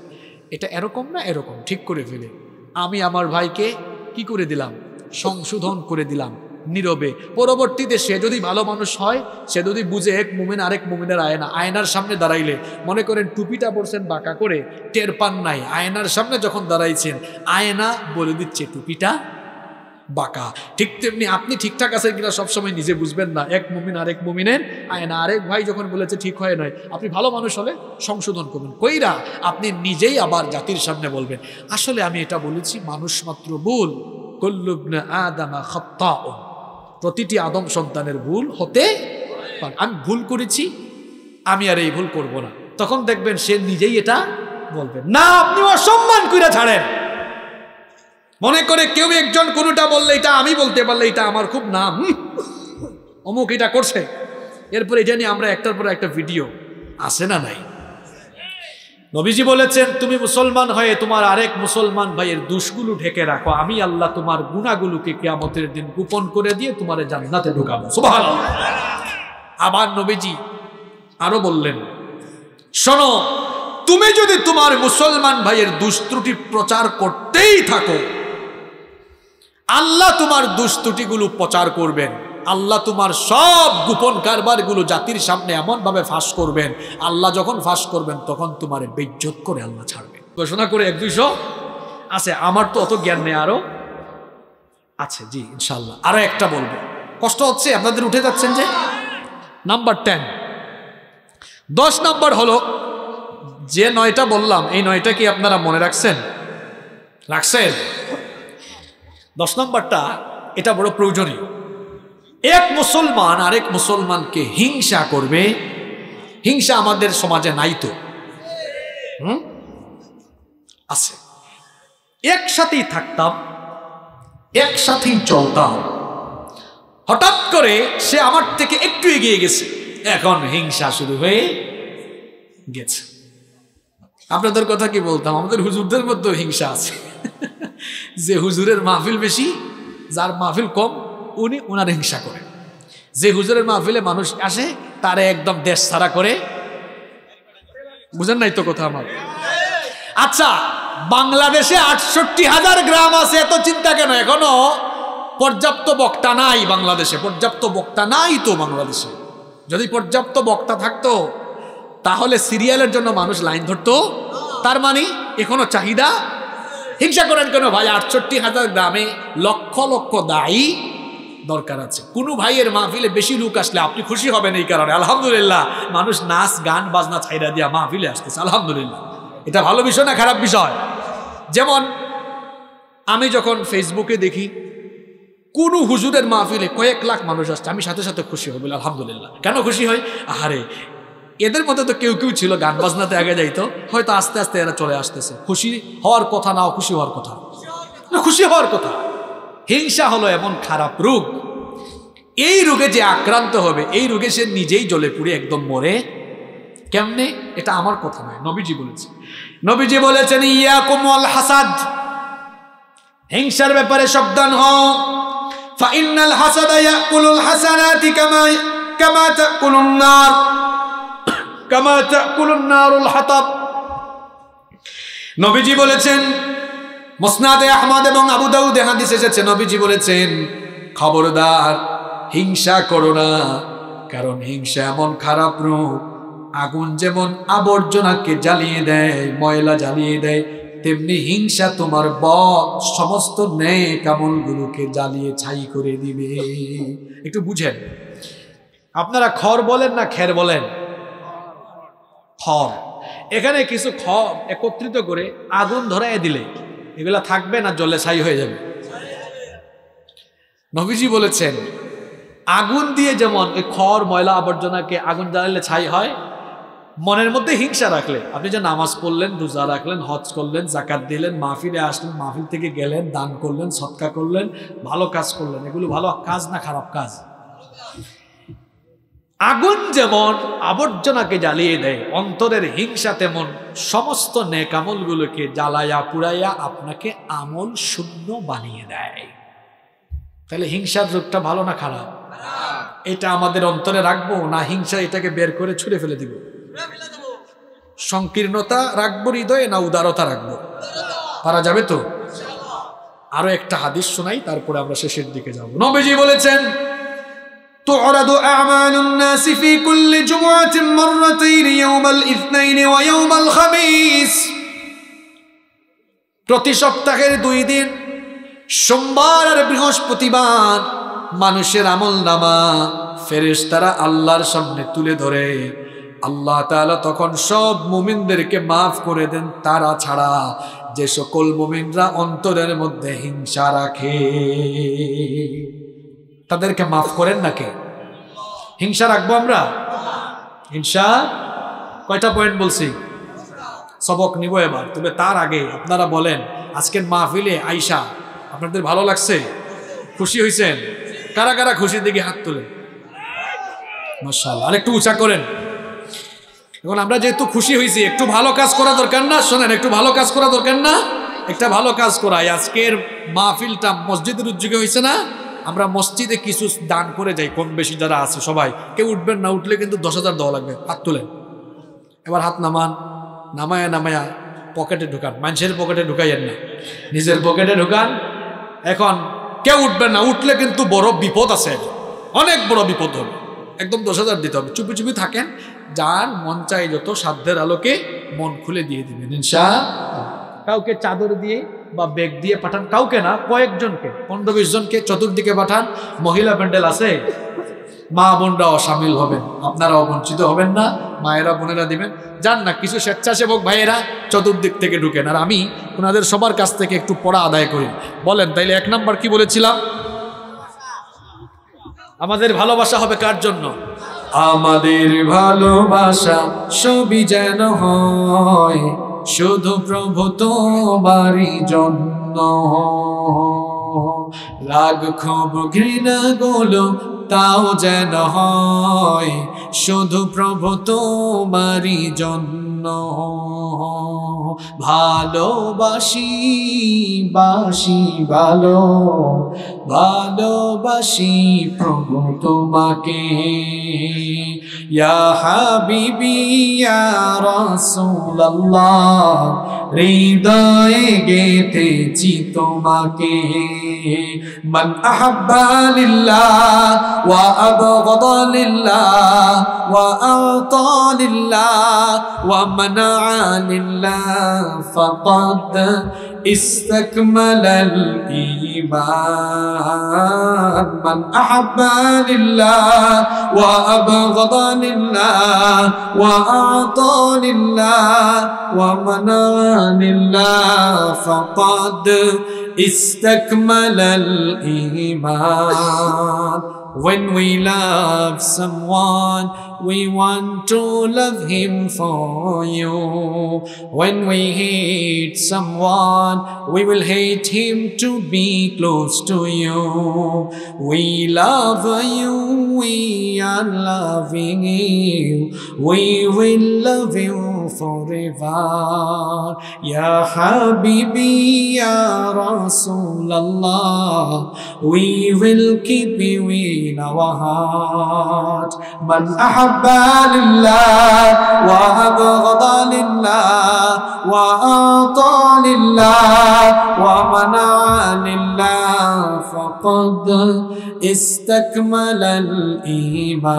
এটা এরকম না এরকম ঠিক করে ফেলে। আমি আমার ভাইকে কি করে দিলাম? সংশোধন করে দিলাম। নীরবে। পরবর্তীতে সে যদি ভালো মানুষ হয়, সে যদি বুঝে এক মুমেন আরেক মুমিনের আয়না, আয়নার সামনে দাঁড়াইলে, মনে করেন টুপিটা পরছেন বাঁকা করে, টের পান নাই, আয়নার সামনে যখন দাঁড়াইছেন, আয়না বলে দিচ্ছে টুপিটা বাঁকা। ঠিক তেমনি আপনি ঠিকঠাক আছেন কিনা সবসময় নিজে বুঝবেন না, এক মুমিন আরেক মুমিনের আয়না। আরেক ভাই যখন বলেছে, ঠিক হয় নয় আপনি ভালো মানুষ হলে সংশোধন করবেন কইরা আপনি নিজেই আবার জাতির সামনে বলবেন। আসলে আমি এটা বলেছি, মানুষ মাত্র ভুল। কল্লুবনা আদামা খত্তা প্রতিটি আদম সন্তানের ভুল হতে পারে। আমি ভুল করেছি, আমি আর এই ভুল করব না। তখন দেখবেন সে নিজেই এটা বলবেন না আপনি অসম্মান করে ছাড়েন। মনে করে কেউ একজন কোনোটা বললে এটা আমি বলতে পারলে এটা আমার খুব নাম অমুক এটা করছে। এরপরে নিয়ে আমরা একটার পর একটা ভিডিও আসে না নাই? নবীজি বলেছেন, তুমি মুসলমান হয়ে তোমার আরেক মুসলমান ভাইয়ের দুষগুলো ঢেকে রাখো। আমি আল্লাহ তোমার গুণাগুলোকে কিয়ামতের দিন গোপন করে দিয়ে তোমার জান্নাতে ঢুকাবো। আবার নবীজি আরও বললেন, শোনো, তুমি যদি তোমার মুসলমান ভাইয়ের দুষ্ত্রুটি প্রচার করতেই থাকো, আল্লাহ তোমার দুষ্ত্রুটিগুলো প্রচার করবেন। আল্লাহ তোমার সব গোপন কারবারগুলো জাতির সামনে এমনভাবে ফাঁস করবেন, আল্লাহ যখন ফাঁস করবেন, তখন তোমার বেজ্জত করে আল্লাহ ছাড়বেন। ঘোষণা করে এক দুইশো। আছে, আমার তো অত জ্ঞান নেই আরও। আছে, জি ইনশাল্লাহ আরও একটা বলব। কষ্ট হচ্ছে, আপনাদের উঠে যাচ্ছেন যে? Number ten. দশ নাম্বার হলো, যে নয়টা বললাম, এই নয়টা কি আপনারা মনে রাখছেন? রাখছেন? দশ নম্বরটা, এটা বড় প্রয়োজনীয়। এক মুসলমান আরেক মুসলমানকে হিংসা করবে। হিংসা আমাদের সমাজে নাই তো। হুম? আছে। একসাথেই থাকতাম, একসাথেই চলতাম। হঠাৎ করে সে আমার থেকে একটু এগিয়ে গেছে। এখন হিংসা শুরু হয়ে গেছে। আপনাদের কথা কি বলতাম? আমাদের হুজুরদের মধ্যেও হিংসা আছে। যে হুজুরের মাহফিল বেশি, যার মাহফিল কম উনি ওনার হিংসা করে। যে হুজুরের মাহফিলে মানুষ আসে, তারে একদম দেশ ছাড়া করে। বুঝেন নাই তো কথা আমার? আচ্ছা বাংলাদেশে আটষট্টি হাজার গ্রাম আছে, এত চিন্তা কেন? এখনও পর্যাপ্ত বক্তা নাই বাংলাদেশে। পর্যাপ্ত বক্তা নাই তো বাংলাদেশে। যদি পর্যাপ্ত বক্তা থাকতো, তাহলে সিরিয়ালের জন্য মানুষ লাইন ধরতো। তার মানে এখনও চাহিদা? হিংসা করেন কেন ভাই? আটষট্টি হাজার গ্রামে লক্ষ লক্ষ দায়ী দরকার আছে। কোনো ভাইয়ের মাহফিলে বেশি লোক আসলে আপনি খুশি হবেন এই কারণে। আলহামদুলিল্লাহ, মানুষ নাচ, গান, বাজনা ছাইরা দিয়া মাহফিলে আসতেছে। আলহামদুলিল্লাহ। এটা ভালো বিষয় না খারাপ বিষয়? যেমন, আমি যখন ফেসবুকে দেখি, কোন হুজুরের মাহফিলে কয়েক লাখ মানুষ আসছে, আমি সাথে সাথে খুশি হই আলহামদুলিল্লাহ। কেন খুশি হয় আহারে, এদের মধ্যে তো কেউ কেউ ছিল, গান বাজনাতে আগে যাইতো, হয়তো আস্তে আস্তে এরা চলে আসতেছে। খুশি হওয়ার কথা না খুশি হওয়ার কথা। না, খুশি হওয়ার কথা। হিংসা হলো এমন খারাপ রোগ। এই রোগে যে আক্রান্ত হবে, এই রোগে সে নিজেই জ্বলে পুড়ে একদম মরে। কেমনে? এটা আমার কথা নয়, নবীজি বলেছে নবীজি বলেছেন ইয়া কোমল হাসাদ। হিংসার ব্যাপারে সাবধান হও। ফাইনাল হাসাদা ইয়াকুলুল হাসানাতি কামা কামা তাকুলুন নার। কামা তাকুলুন নারুল হাতাব। নবীজি বলেছেন মুসনাদে আহমদ এবং আবু দাউদে হাদিস এসেছে, নবীজি বলেছেন, খবরদার, হিংসা করো না, কারণ হিংসা এমন খারাপ রূপ, আগুন যেমন আবর্জনাকে জ্বালিয়ে দেয়, ময়লা জ্বালিয়ে দেয়, তেমনি হিংসা তোমার বদ সমস্ত ন্যায় কামলগুলোকে জ্বালিয়ে ছাই করে দিবে। একটু বুঝেন। আপনারা খড় বলেন না খের বলেন? খড়। এখানে কিছু খড় একত্রিত করে আগুন ধরাই দিলে এগুলা থাকবে না জলে ছাই হয়ে যাবে। নবীজি বলেছেন, আগুন দিয়ে যেমন ওই খড়, ময়লা, আবর্জনাকে আগুন জ্বালালে ছাই হয়, মনের মধ্যে হিংসা রাখলে, আপনি যে নামাজ পড়লেন, রোজা রাখলেন, হজ করলেন জাকাত দিলেন, মাহফিলে আসলেন, মাহফিল থেকে গেলেন, দান করলেন সৎকা করলেন, ভালো কাজ করলেন, এগুলো ভালো কাজ না খারাপ কাজ? আগুন যেমন আবর্জনাকে জ্বালিয়ে দেয়, অন্তরের হিংসা তেমন, সমস্ত নেকামলগুলোকে জ্বালাইয়া পুড়াইয়া আপনাকে আমল শূন্য বানিয়ে দেয়। তাহলে হিংসার রোগটা ভালো না খারাপ? এটা আমাদের অন্তরে রাখব, না হিংসা এটাকে বের করে ছুঁড়ে ফেলে দিব? সংকীর্ণতা রাখব হৃদয়ে, না উদারতা রাখব? পারা যাবে তো? আরও একটা হাদিস শোনাই, তারপরে আমরা শেষের দিকে যাব। নবীজি বলেছেন تعرض أعمال الناس في كل جمعة مرتين يوم الاثنين ويوم الخميس প্রতি সপ্তাহের দুই দিন সোমবার আর বৃহস্পতিবার মানুষের আমল নামা ফেরেশ তারা আল্লাহর সামনে তুলে ধরে আল্লাহ তাআলা তখন সব মুমিনদেরকে মাফ করে দেন তারা ছাড়া যে সকল মুমিনরা অন্তরের মধ্যে হিংসা রাখে তাদেরকে মাফ করেন নাকি হিংসা রাখব আমরা? হিংসা? কয়টা পয়েন্ট বলছি? সবক নিব এবার। তবে তার আগে আপনারা বলেন, আজকের মাহফিলে আইসা আপনাদের ভালো লাগছে? খুশি হয়েছেন কারা কারা খুশির দিকে হাত তোলেন? মার্শাল আর একটু উঁচা করেন। এখন আমরা যেহেতু খুশি হয়েছি একটু ভালো কাজ করা দরকার না? শোনেন, একটু ভালো কাজ করা দরকার না? একটা ভালো কাজ করাই। আজকের মাহফিলটা মসজিদের উদ্যোগে হয়েছে না? আমরা মসজিদে কিছু দান করে যাই, কম বেশি যারা আছে সবাই। কেউ উঠবেন না, উঠলে কিন্তু দশ হাজার দেওয়া লাগবে, হাত তুলেন। এবার হাত নামান, নামায়া নামায়া পকেটে ঢুকান। মানুষের পকেটে ঢুকাইয়েন না। নিজের পকেটে ঢুকান। এখন কেউ উঠবেন না, উঠলে কিন্তু বড় বিপদ আছে। অনেক বড় বিপদ হবে। একদম দশ হাজার দিতে হবে। চুপি চুপি থাকেন। যার মন চাই যত সাধ্যের আলোকে মন খুলে দিয়ে দিবেন ইনশা কাউকে চাদর দিয়ে বা ব্যাগ দিয়ে পাঠান কাউকে না, কয়েকজনকে পনেরো বিশ জনকে চতুর্দিকে পাঠান, মহিলা প্যান্ডেল আছে, মা বোনরাও সামিল হবেন, আপনারাও বঞ্চিত হবেন না, মায়েরা বোনেরা দিবেন। যান না, কিছু স্বেচ্ছাসেবক ভাইয়েরা চতুর্দিক থেকে ঢুকেন, আর আমি ওনাদের সবার কাছ থেকে একটু পড়া আদায় করি। বলেন, তাইলে এক নাম্বার কি বলেছিলাম? আমাদের ভালোবাসা হবে কার জন্য? আমাদের ভালোবাসা সবই যেন হয়। শুধু প্রভু তোমারই জন্য। রাগ ক্ষোভ ঘৃণা গুলো তাও যেন হয়, শুধু প্রভু তোমারই জন্য। ভালোবাসি, বাসি ভালো, ভালোবাসি প্রভু তোমাকে। ইয়া হাবিবি, ইয়া রাসূলুল্লাহ, হৃদয়ে গেথেছি তোমাকে। মান আহাব্বা লিল্লাহ, ওয়া আবগাদা লিল্লাহ, ওয়া আতা লিল্লাহ منع لله فقد استكمل الإيمان. من أحب لله وأبغض لله وأعطى لله ومنع لله فقد استكمل الإيمان. When we love someone, we want to love him for you. When we hate someone, we will hate him to be close to you. We love you, we are loving you. We will love you صرفا. يا حبيبي يا رسول الله we will keep you in our heart. من أحب لله وأبغض لله وأعطى لله ومنع لله فقد استكمل الإيمان.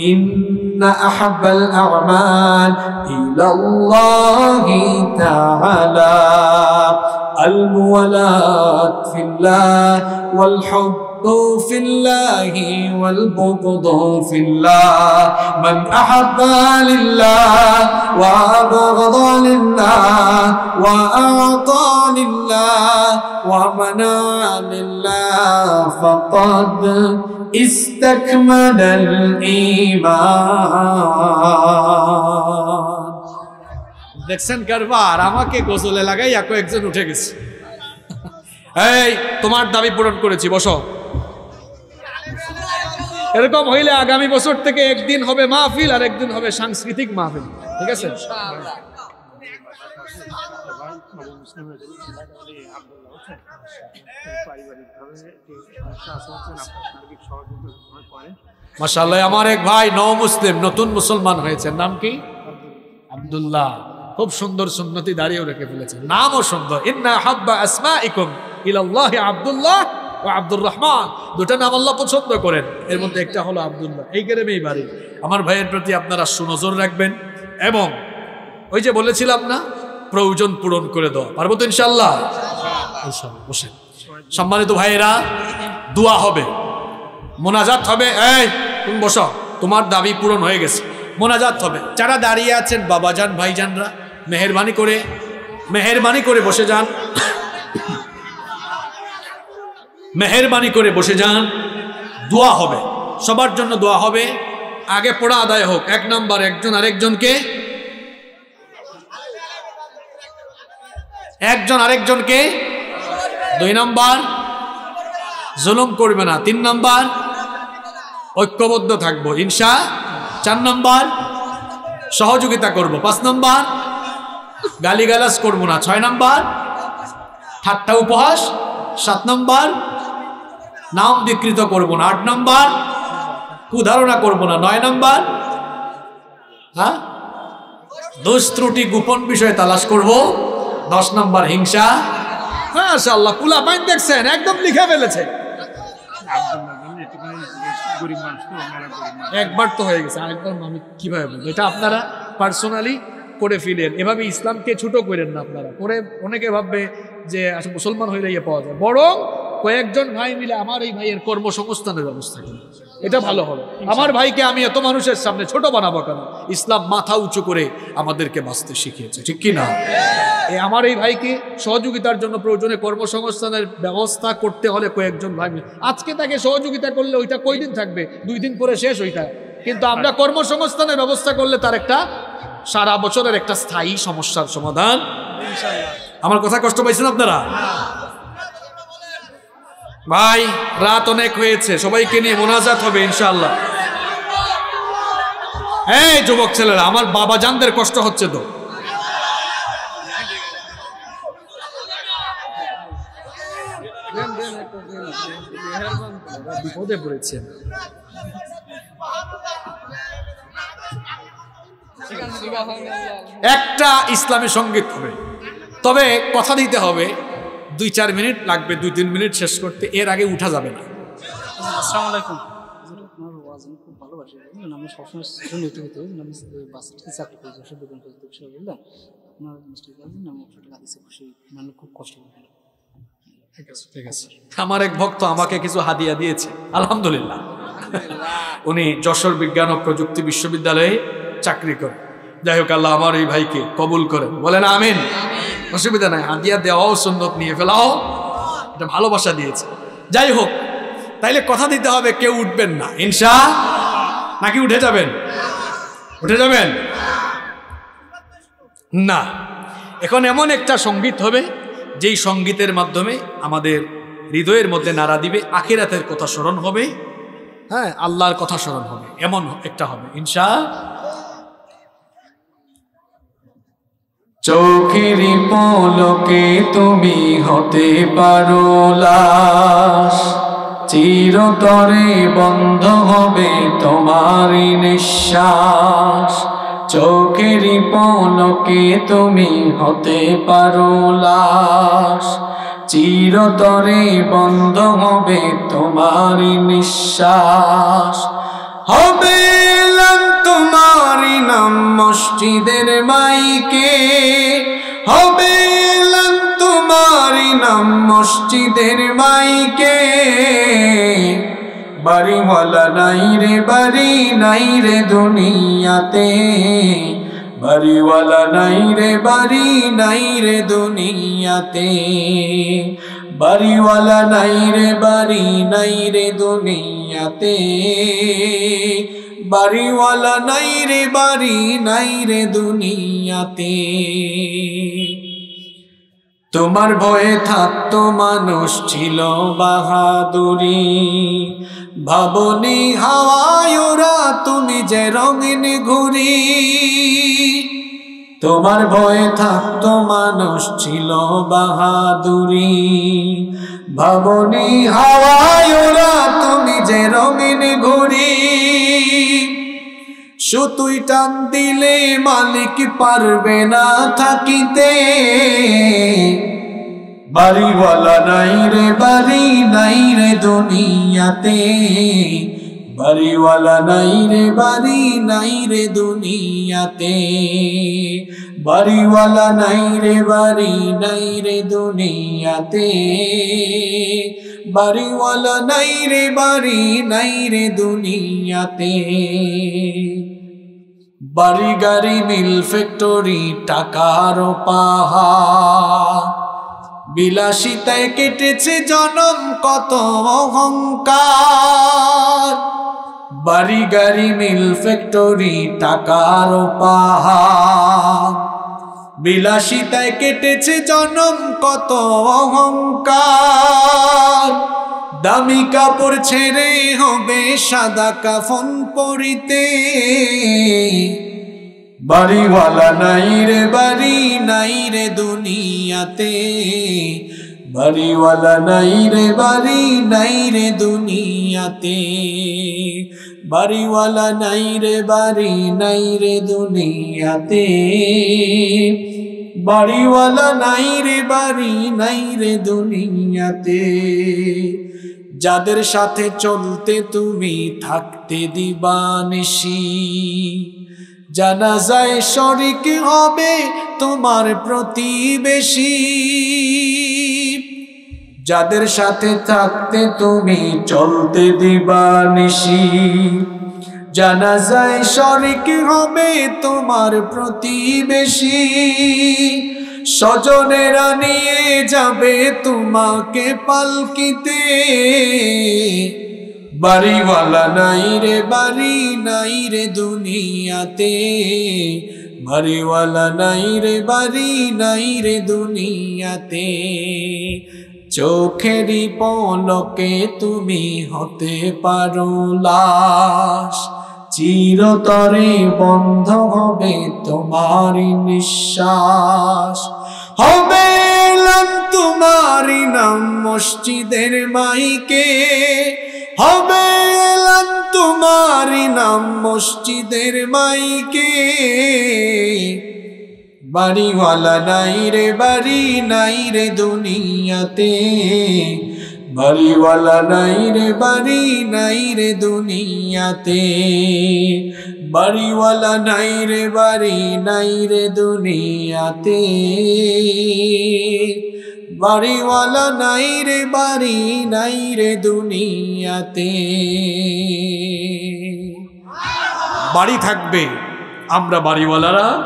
إن أحب الأعمال إلى الله تعالى. المولاة في الله والحب في الله والبغض في الله من أحب لله وأبغض لله وأعطى لله ومنع لله فقد استكمل الإيمان দেখছেন কারবার আমাকে গোসলে লাগাইয়া কয়েকজন উঠে গেছে এই তোমার দাবি পূরণ করেছি বসো এরকম হইলে আগামী বছর থেকে একদিন হবে মাহফিল আর একদিন হবে সাংস্কৃতিক মাহফিল। ঠিক আছে? মাসাল্লাহ আমার এক ভাই নও মুসলিম নতুন মুসলমান হয়েছে নাম কি? আব্দুল্লাহ। খুব সুন্দর সুন্নতি দাঁড়িয়েও রেখে ফেলেছেন। নামও সুন্দর। ইন্না হাব্বা আসমা ইকুম ইলাল্লাহ আব্দুল্লাহ। ও আব্দুর রহমান, দুটা নাম আল্লাহ পছন্দ করেন। এর মধ্যে একটা হলো আবদুল্লাহ। এই গ্রামেই বাড়ি। আমার ভাইয়ের প্রতি আপনারা সুনজর রাখবেন এবং ওই যে বলেছিলাম না, প্রয়োজন পূরণ করে দেওয়া। পারব তো ইনশাল্লাহ বসেন। সম্মানিত ভাইয়েরা, দোয়া হবে। মোনাজাত হবে। এই, তুমি বসো। তোমার দাবি পূরণ হয়ে গেছে। মোনাজাত হবে। যারা দাঁড়িয়ে আছেন, বাবাজান, ভাইজানরা, মেহরবানি করে মেহরবানি করে বসে যান। মেহরবানি করে বসে যান। দোয়া হবে। সবার জন্য দোয়া হবে। আগে পড়া আদায় হোক। এক নাম্বার, একজন আরেকজনকে। একজন আরেকজনকে। দুই নাম্বার, জুলুম করবে না। তিন নাম্বার, ঐক্যবদ্ধ থাকব। হিংসা চার নম্বর, সহযোগিতা করব। পাঁচ নম্বর, গালিগালাজ করব না। ছয় নম্বর, ঠাট্টা উপহাস। সাত নম্বর নাম বিকৃত করব না। আট নম্বর? কুধারণা করব না। নয় নম্বর? হ্যাঁ? দোষ ত্রুটি গোপন বিষয়ে তালাশ করব। দশ নম্বর হিংসা। হ্যাঁ আল্লাহ পুলা বাইন দেখছেন, একদম লিখে ফেলেছে। একবার তো হয়ে গেছে আরেকবার আমি কীভাবে বলব? এটা আপনারা পার্সোনালি করে ফিলেন এভাবে ইসলামকে ছোট করেন না আপনারা। করে অনেকে ভাববে যে মুসলমান হইলে ইয়ে পাওয়া যায়। বরং কয়েকজন ভাই মিলে আমার এই ভাইয়ের কর্মসংস্থানের ব্যবস্থা করি। এটা ভালো হবে। আমার ভাইকে আমি এত মানুষের সামনে ছোট বানাবো কেন? ইসলাম মাথা উঁচু করে আমাদেরকে বাঁচতে শিখিয়েছে। ঠিক কি না এই আমার এই ভাইকে সহযোগিতার জন্য প্রয়োজনে কর্মসংস্থানের ব্যবস্থা করতে হলে কয়েকজন ভাই মিলে আজকে তাকে সহযোগিতা করলে ওইটা কয়দিন থাকবে? দুই দিন পরে শেষ ওইটা। কিন্তু আমরা কর্মসংস্থানের ব্যবস্থা করলে তার একটা সারা বছরের একটা স্থায়ী সমস্যার সমাধান। আমার কথা কষ্ট পাইছেন আপনারা? ভাই, রাত অনেক হয়েছে, সবাইকে নিয়ে মোনাজাত হবে ইনশাল্লাহ এই যুবক ছেলেরা, আমার বাবা জানদের কষ্ট হচ্ছে তো। বিপদে একটা ইসলামী সংগীত হবে। তবে কথা দিতে হবে দুই চার মিনিট লাগবে দুই তিন মিনিট শেষ করতে এর আগে উঠা যাবে না। আসসালামু আলাইকুম। আমি খুব ভালো পাশে বুঝলেন আমরা সবসময় স্টেশন নিতে হতে আমি বাস চাকরি করি যশোর দোকান করতে খুশি বললাম আপনার মিস্টেক আছে আমি একশো টাকা দিচ্ছি খুশি মানে খুব কষ্ট করে ঠিক আছে আমার এক ভক্ত আমাকে কিছু হাদিয়া দিয়েছে। আলহামদুলিল্লাহ। উনি যশোর বিজ্ঞান ও প্রযুক্তি বিশ্ববিদ্যালয়ে চাকরি করেন। যাই হোক আল্লাহ আমার এই ভাইকে কবুল করেন। বলেন আমিন। অসুবিধা নাই। হাদিয়া দেওয়াও সুন্নত নিয়ে ফেলাও। এটা ভালোবাসা দিয়েছে। যাই হোক, তাইলে কথা দিতে হবে, কেউ উঠবেন না। ইনশা নাকি উঠে যাবেন? উঠে যাবেন? না। এখন এমন একটা সংগীত হবে, যেই সঙ্গীতের মাধ্যমে আমাদের হৃদয়ের মধ্যে নাড়া দিবে, আখিরাতের কথা স্মরণ হবে। হ্যাঁ আল্লাহর কথা স্মরণ হবে। এমন একটা হবে। ইনশা চোখের পলকে তুমি হতে পারো লাশ। চিরতরে বন্ধ হবে তোমার নিঃশ্বাস। চোখের পলকে তুমি হতে পারো লাশ। চিরতরে বন্ধ হবে তোমার নিঃশ্বাস। হবে তোমারই নাম মসজিদের মাইকে। হবে তোমারই নাম মসজিদের মাইকে। বাড়িওয়ালা নাই রে, বাড়ি নাই রে দুনিয়াতে। বাড়িওয়ালা নাই রে, বাড়ি নাই রে দুনিয়াতে। বাড়িওয়ালা নাই রে, বাড়ি নাই রে দুনিয়াতে। বাড়িওয়ালা নাই রে, বাড়ি নাই রে দুনিয়াতে। তোমার ভয়ে থাকতো মানুষ ছিল বাহাদুরি। ভাবনি হাওয়ায় ওরা তুমি যে রঙিন ঘুরি। তোমার ভয়ে থাকতো মানুষ ছিল বাহাদুরি। ভাবনি হাওয়ায় ওরা তুমি যে রঙিন ঘুরি। সুতুই টান দিলে মালিক পারবে না থাকিতে। বাড়িওয়ালা নাই রে, বাড়ি নাই রে দুনিয়াতে। বাড়িওয়ালা নাই রে, বাড়ি নাই রে দুনিয়াতে। বাড়িওয়ালা নাই রে, বাড়ি নাই রে দুনিয়াতে। বাড়িওয়ালা নাই রে, বাড়ি নাই রে দুনিয়াতে। বাড়ি গাড়ি, মিল ফ্যাক্টরি, টাকার পাহাড়। বিলাসিতায় কেটেছে জনম, কত অহংকার। বাড়ি গাড়ি, মিল ফ্যাক্টরি, টাকার পাহাড়। বিলাসিতায় কেটেছে জনম, কত অহংকার। দামি কাপড় ছেড়ে হবে সাদা কাফন পরিতে। বাড়িওয়ালা নাই রে, বাড়ি নাই রে দুনিয়াতে। বাড়িওয়ালা নাই রে, বাড়ি নাই রে দুনিয়াতে। বাড়িওয়ালা নাই রে, বাড়ি নাই রে দুনিয়াতে। বাড়িওয়ালা নাই রে, বাড়ি নাই রে দুনিয়াতে। যাদের সাথে চলতে তুমি থাকতে দিবানিসি জানাজায় শরিক হবে তোমার প্রতিবেশী। যাদের সাথে থাকতে তুমি চলতে দিবানিসি জানাজায় শরিক হবে তোমার প্রতিবেশী। স্বজনেরা নিয়ে যাবে তোমাকে পালকিতে। বাড়িওয়ালা নাই রে, বাড়ি নাই রে দুনিয়াতে। বাড়িওয়ালা নাই রে, বাড়ি নাই রে দুনিয়াতে। চোখেরই পলকে তুমি হতে পারো লাশ। চিরতরে বন্ধ হবে তোমার নিঃশ্বাস। হবে এলাম তোমারই নাম মসজিদের মাইকে। হবে এলাম তোমারই নাম মসজিদের মাইকে। বাড়িওয়ালা নাই রে, বাড়ি নাই রে দুনিয়াতে। বাড়িওয়ালা নাই রে, বাড়ি নাই রে দুনিয়াতে। বাড়িওয়ালা নাই রে, বাড়ি নাই রে দুনিয়াতে। বাড়িওয়ালা নাই রে, বাড়ি নাই রে দুনিয়াতে। বাড়ি থাকবে, আমরা বাড়িওয়ালারা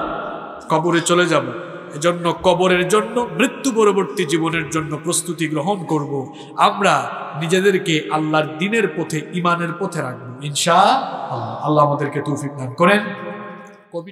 কবরে চলে যাব। এজন্য কবরের জন্য, মৃত্যু পরবর্তী জীবনের জন্য প্রস্তুতি গ্রহণ করব। আমরা নিজেদেরকে আল্লাহর দিনের পথে ইমানের পথে রাখব। ইনশা আল্লাহ। আমাদেরকে তৌফিক দান করেন। কবি